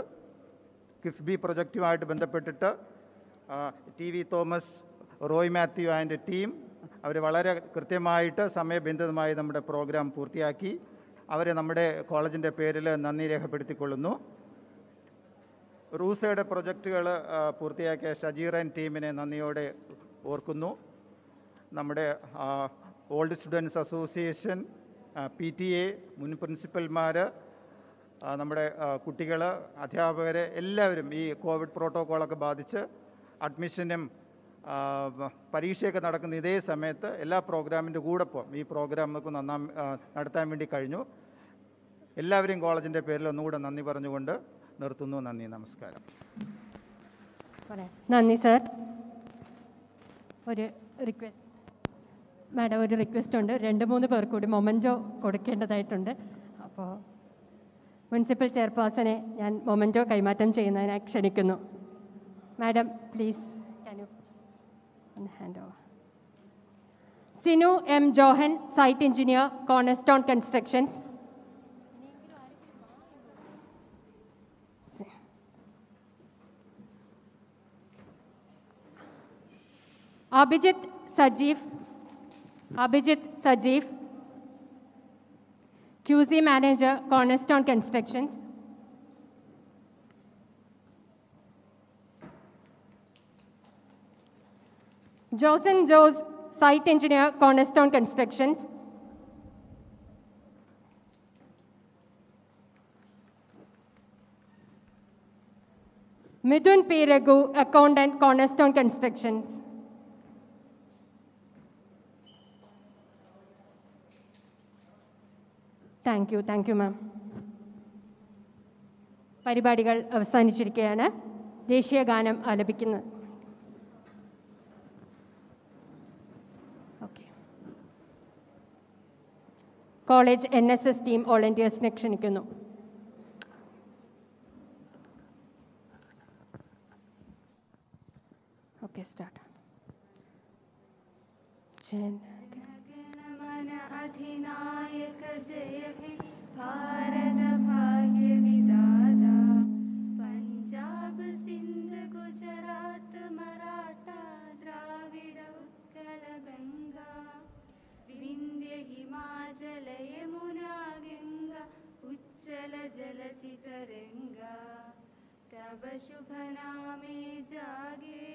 കിഫ്ബി പ്രൊജക്റ്റുമായിട്ട് ബന്ധപ്പെട്ടിട്ട് T V Thomas Roy Mathew and team അവർ വളരെ കൃത്യമായിട്ട് സമയബന്ധിതമായി നമ്മുടെ പ്രോഗ്രാം പൂർത്തിയാക്കി. അവരെ നമ്മുടെ കോളേജിന്റെ പേരിൽ നന്ദി രേഖപ്പെടുത്തിക്കൊള്ളുന്നു. റൂസയുടെ പ്രൊജക്റ്റുകൾ പൂർത്തിയാക്കിയ ഷജീറൻ ടീമിനെ നന്ദിയോടെ ഓർക്കുന്നു. നമ്മുടെ old students association P T A മുൻ പ്രിൻസിപ്പൽമാർ നമ്മുടെ കുട്ടികൾ അധ്യാപകർ എല്ലാവരും ഈ കോവിഡ് പ്രോട്ടോക്കോളൊക്കെ ബാധിച്ച് അഡ്മിഷനും പരീക്ഷയൊക്കെ നടക്കുന്ന ഇതേ സമയത്ത് എല്ലാ പ്രോഗ്രാമിന്റെ കൂടെപ്പം ഈ പ്രോഗ്രാം നമുക്ക് നന്നാ നടത്താൻ വേണ്ടി കഴിഞ്ഞു. എല്ലാവരെയും കോളേജിന്റെ പേരിൽ ഒന്നുകൂടെ നന്ദി പറഞ്ഞുകൊണ്ട് നിർത്തുന്നു. നന്ദി നമസ്കാരം. നന്ദി സർ. ഒരു റിക്വസ്റ്റ്. മാഡം ഒരു റിക്വസ്റ്റ് ഉണ്ട്. രണ്ട് മൂന്ന് പേർ കൂടി മൊമന്റോ കൊടുക്കേണ്ടതായിട്ടുണ്ട്. അപ്പോൾ മുനിസിപ്പൽ ചെയർപേഴ്സണെ ഞാൻ മൊമന്റോ കൈമാറ്റം ചെയ്യുന്നതിനായി ക്ഷണിക്കുന്നു. Madam please hand over Sinu M Johan site engineer Cornerstone Constructions Abhijith Sajeev Abhijit Sajeev, QC Manager, Cornerstone Constructions. Josen Joes, Site Engineer, Cornerstone Constructions. Midun P. Raghu, Accountant, Cornerstone Constructions. Thank you thank you ma'am പരിപാടികൾ അവസാനിച്ചിരിക്കുകയാണ്. ദേശീയ ഗാനം ആലപിക്കുന്നത് college N S S team വോളണ്ടിയേഴ്സിനെ ക്ഷണിക്കുന്നു. Okay start Chennai अधिनायक जय वि भारतभाग्यविदा पञ्जाब सिन्ध गुजरात मराठा द्राविड उक्कल विन्द्य हिमाचल यमुना गङ्गा उज्जलजल चिरङ्गा तव शुभनामे जागे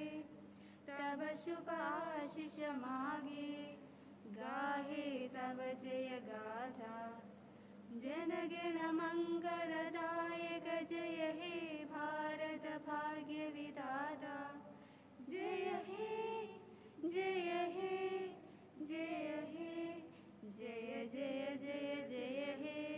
तव शुभाशिष मागे। गाहे तव जय गाथा। जनगणमङ्गलदायक जय हे भारत भाग्य भारतभाग्यविदाता जय हे जय हे जय हे, जय जय जय जय हे।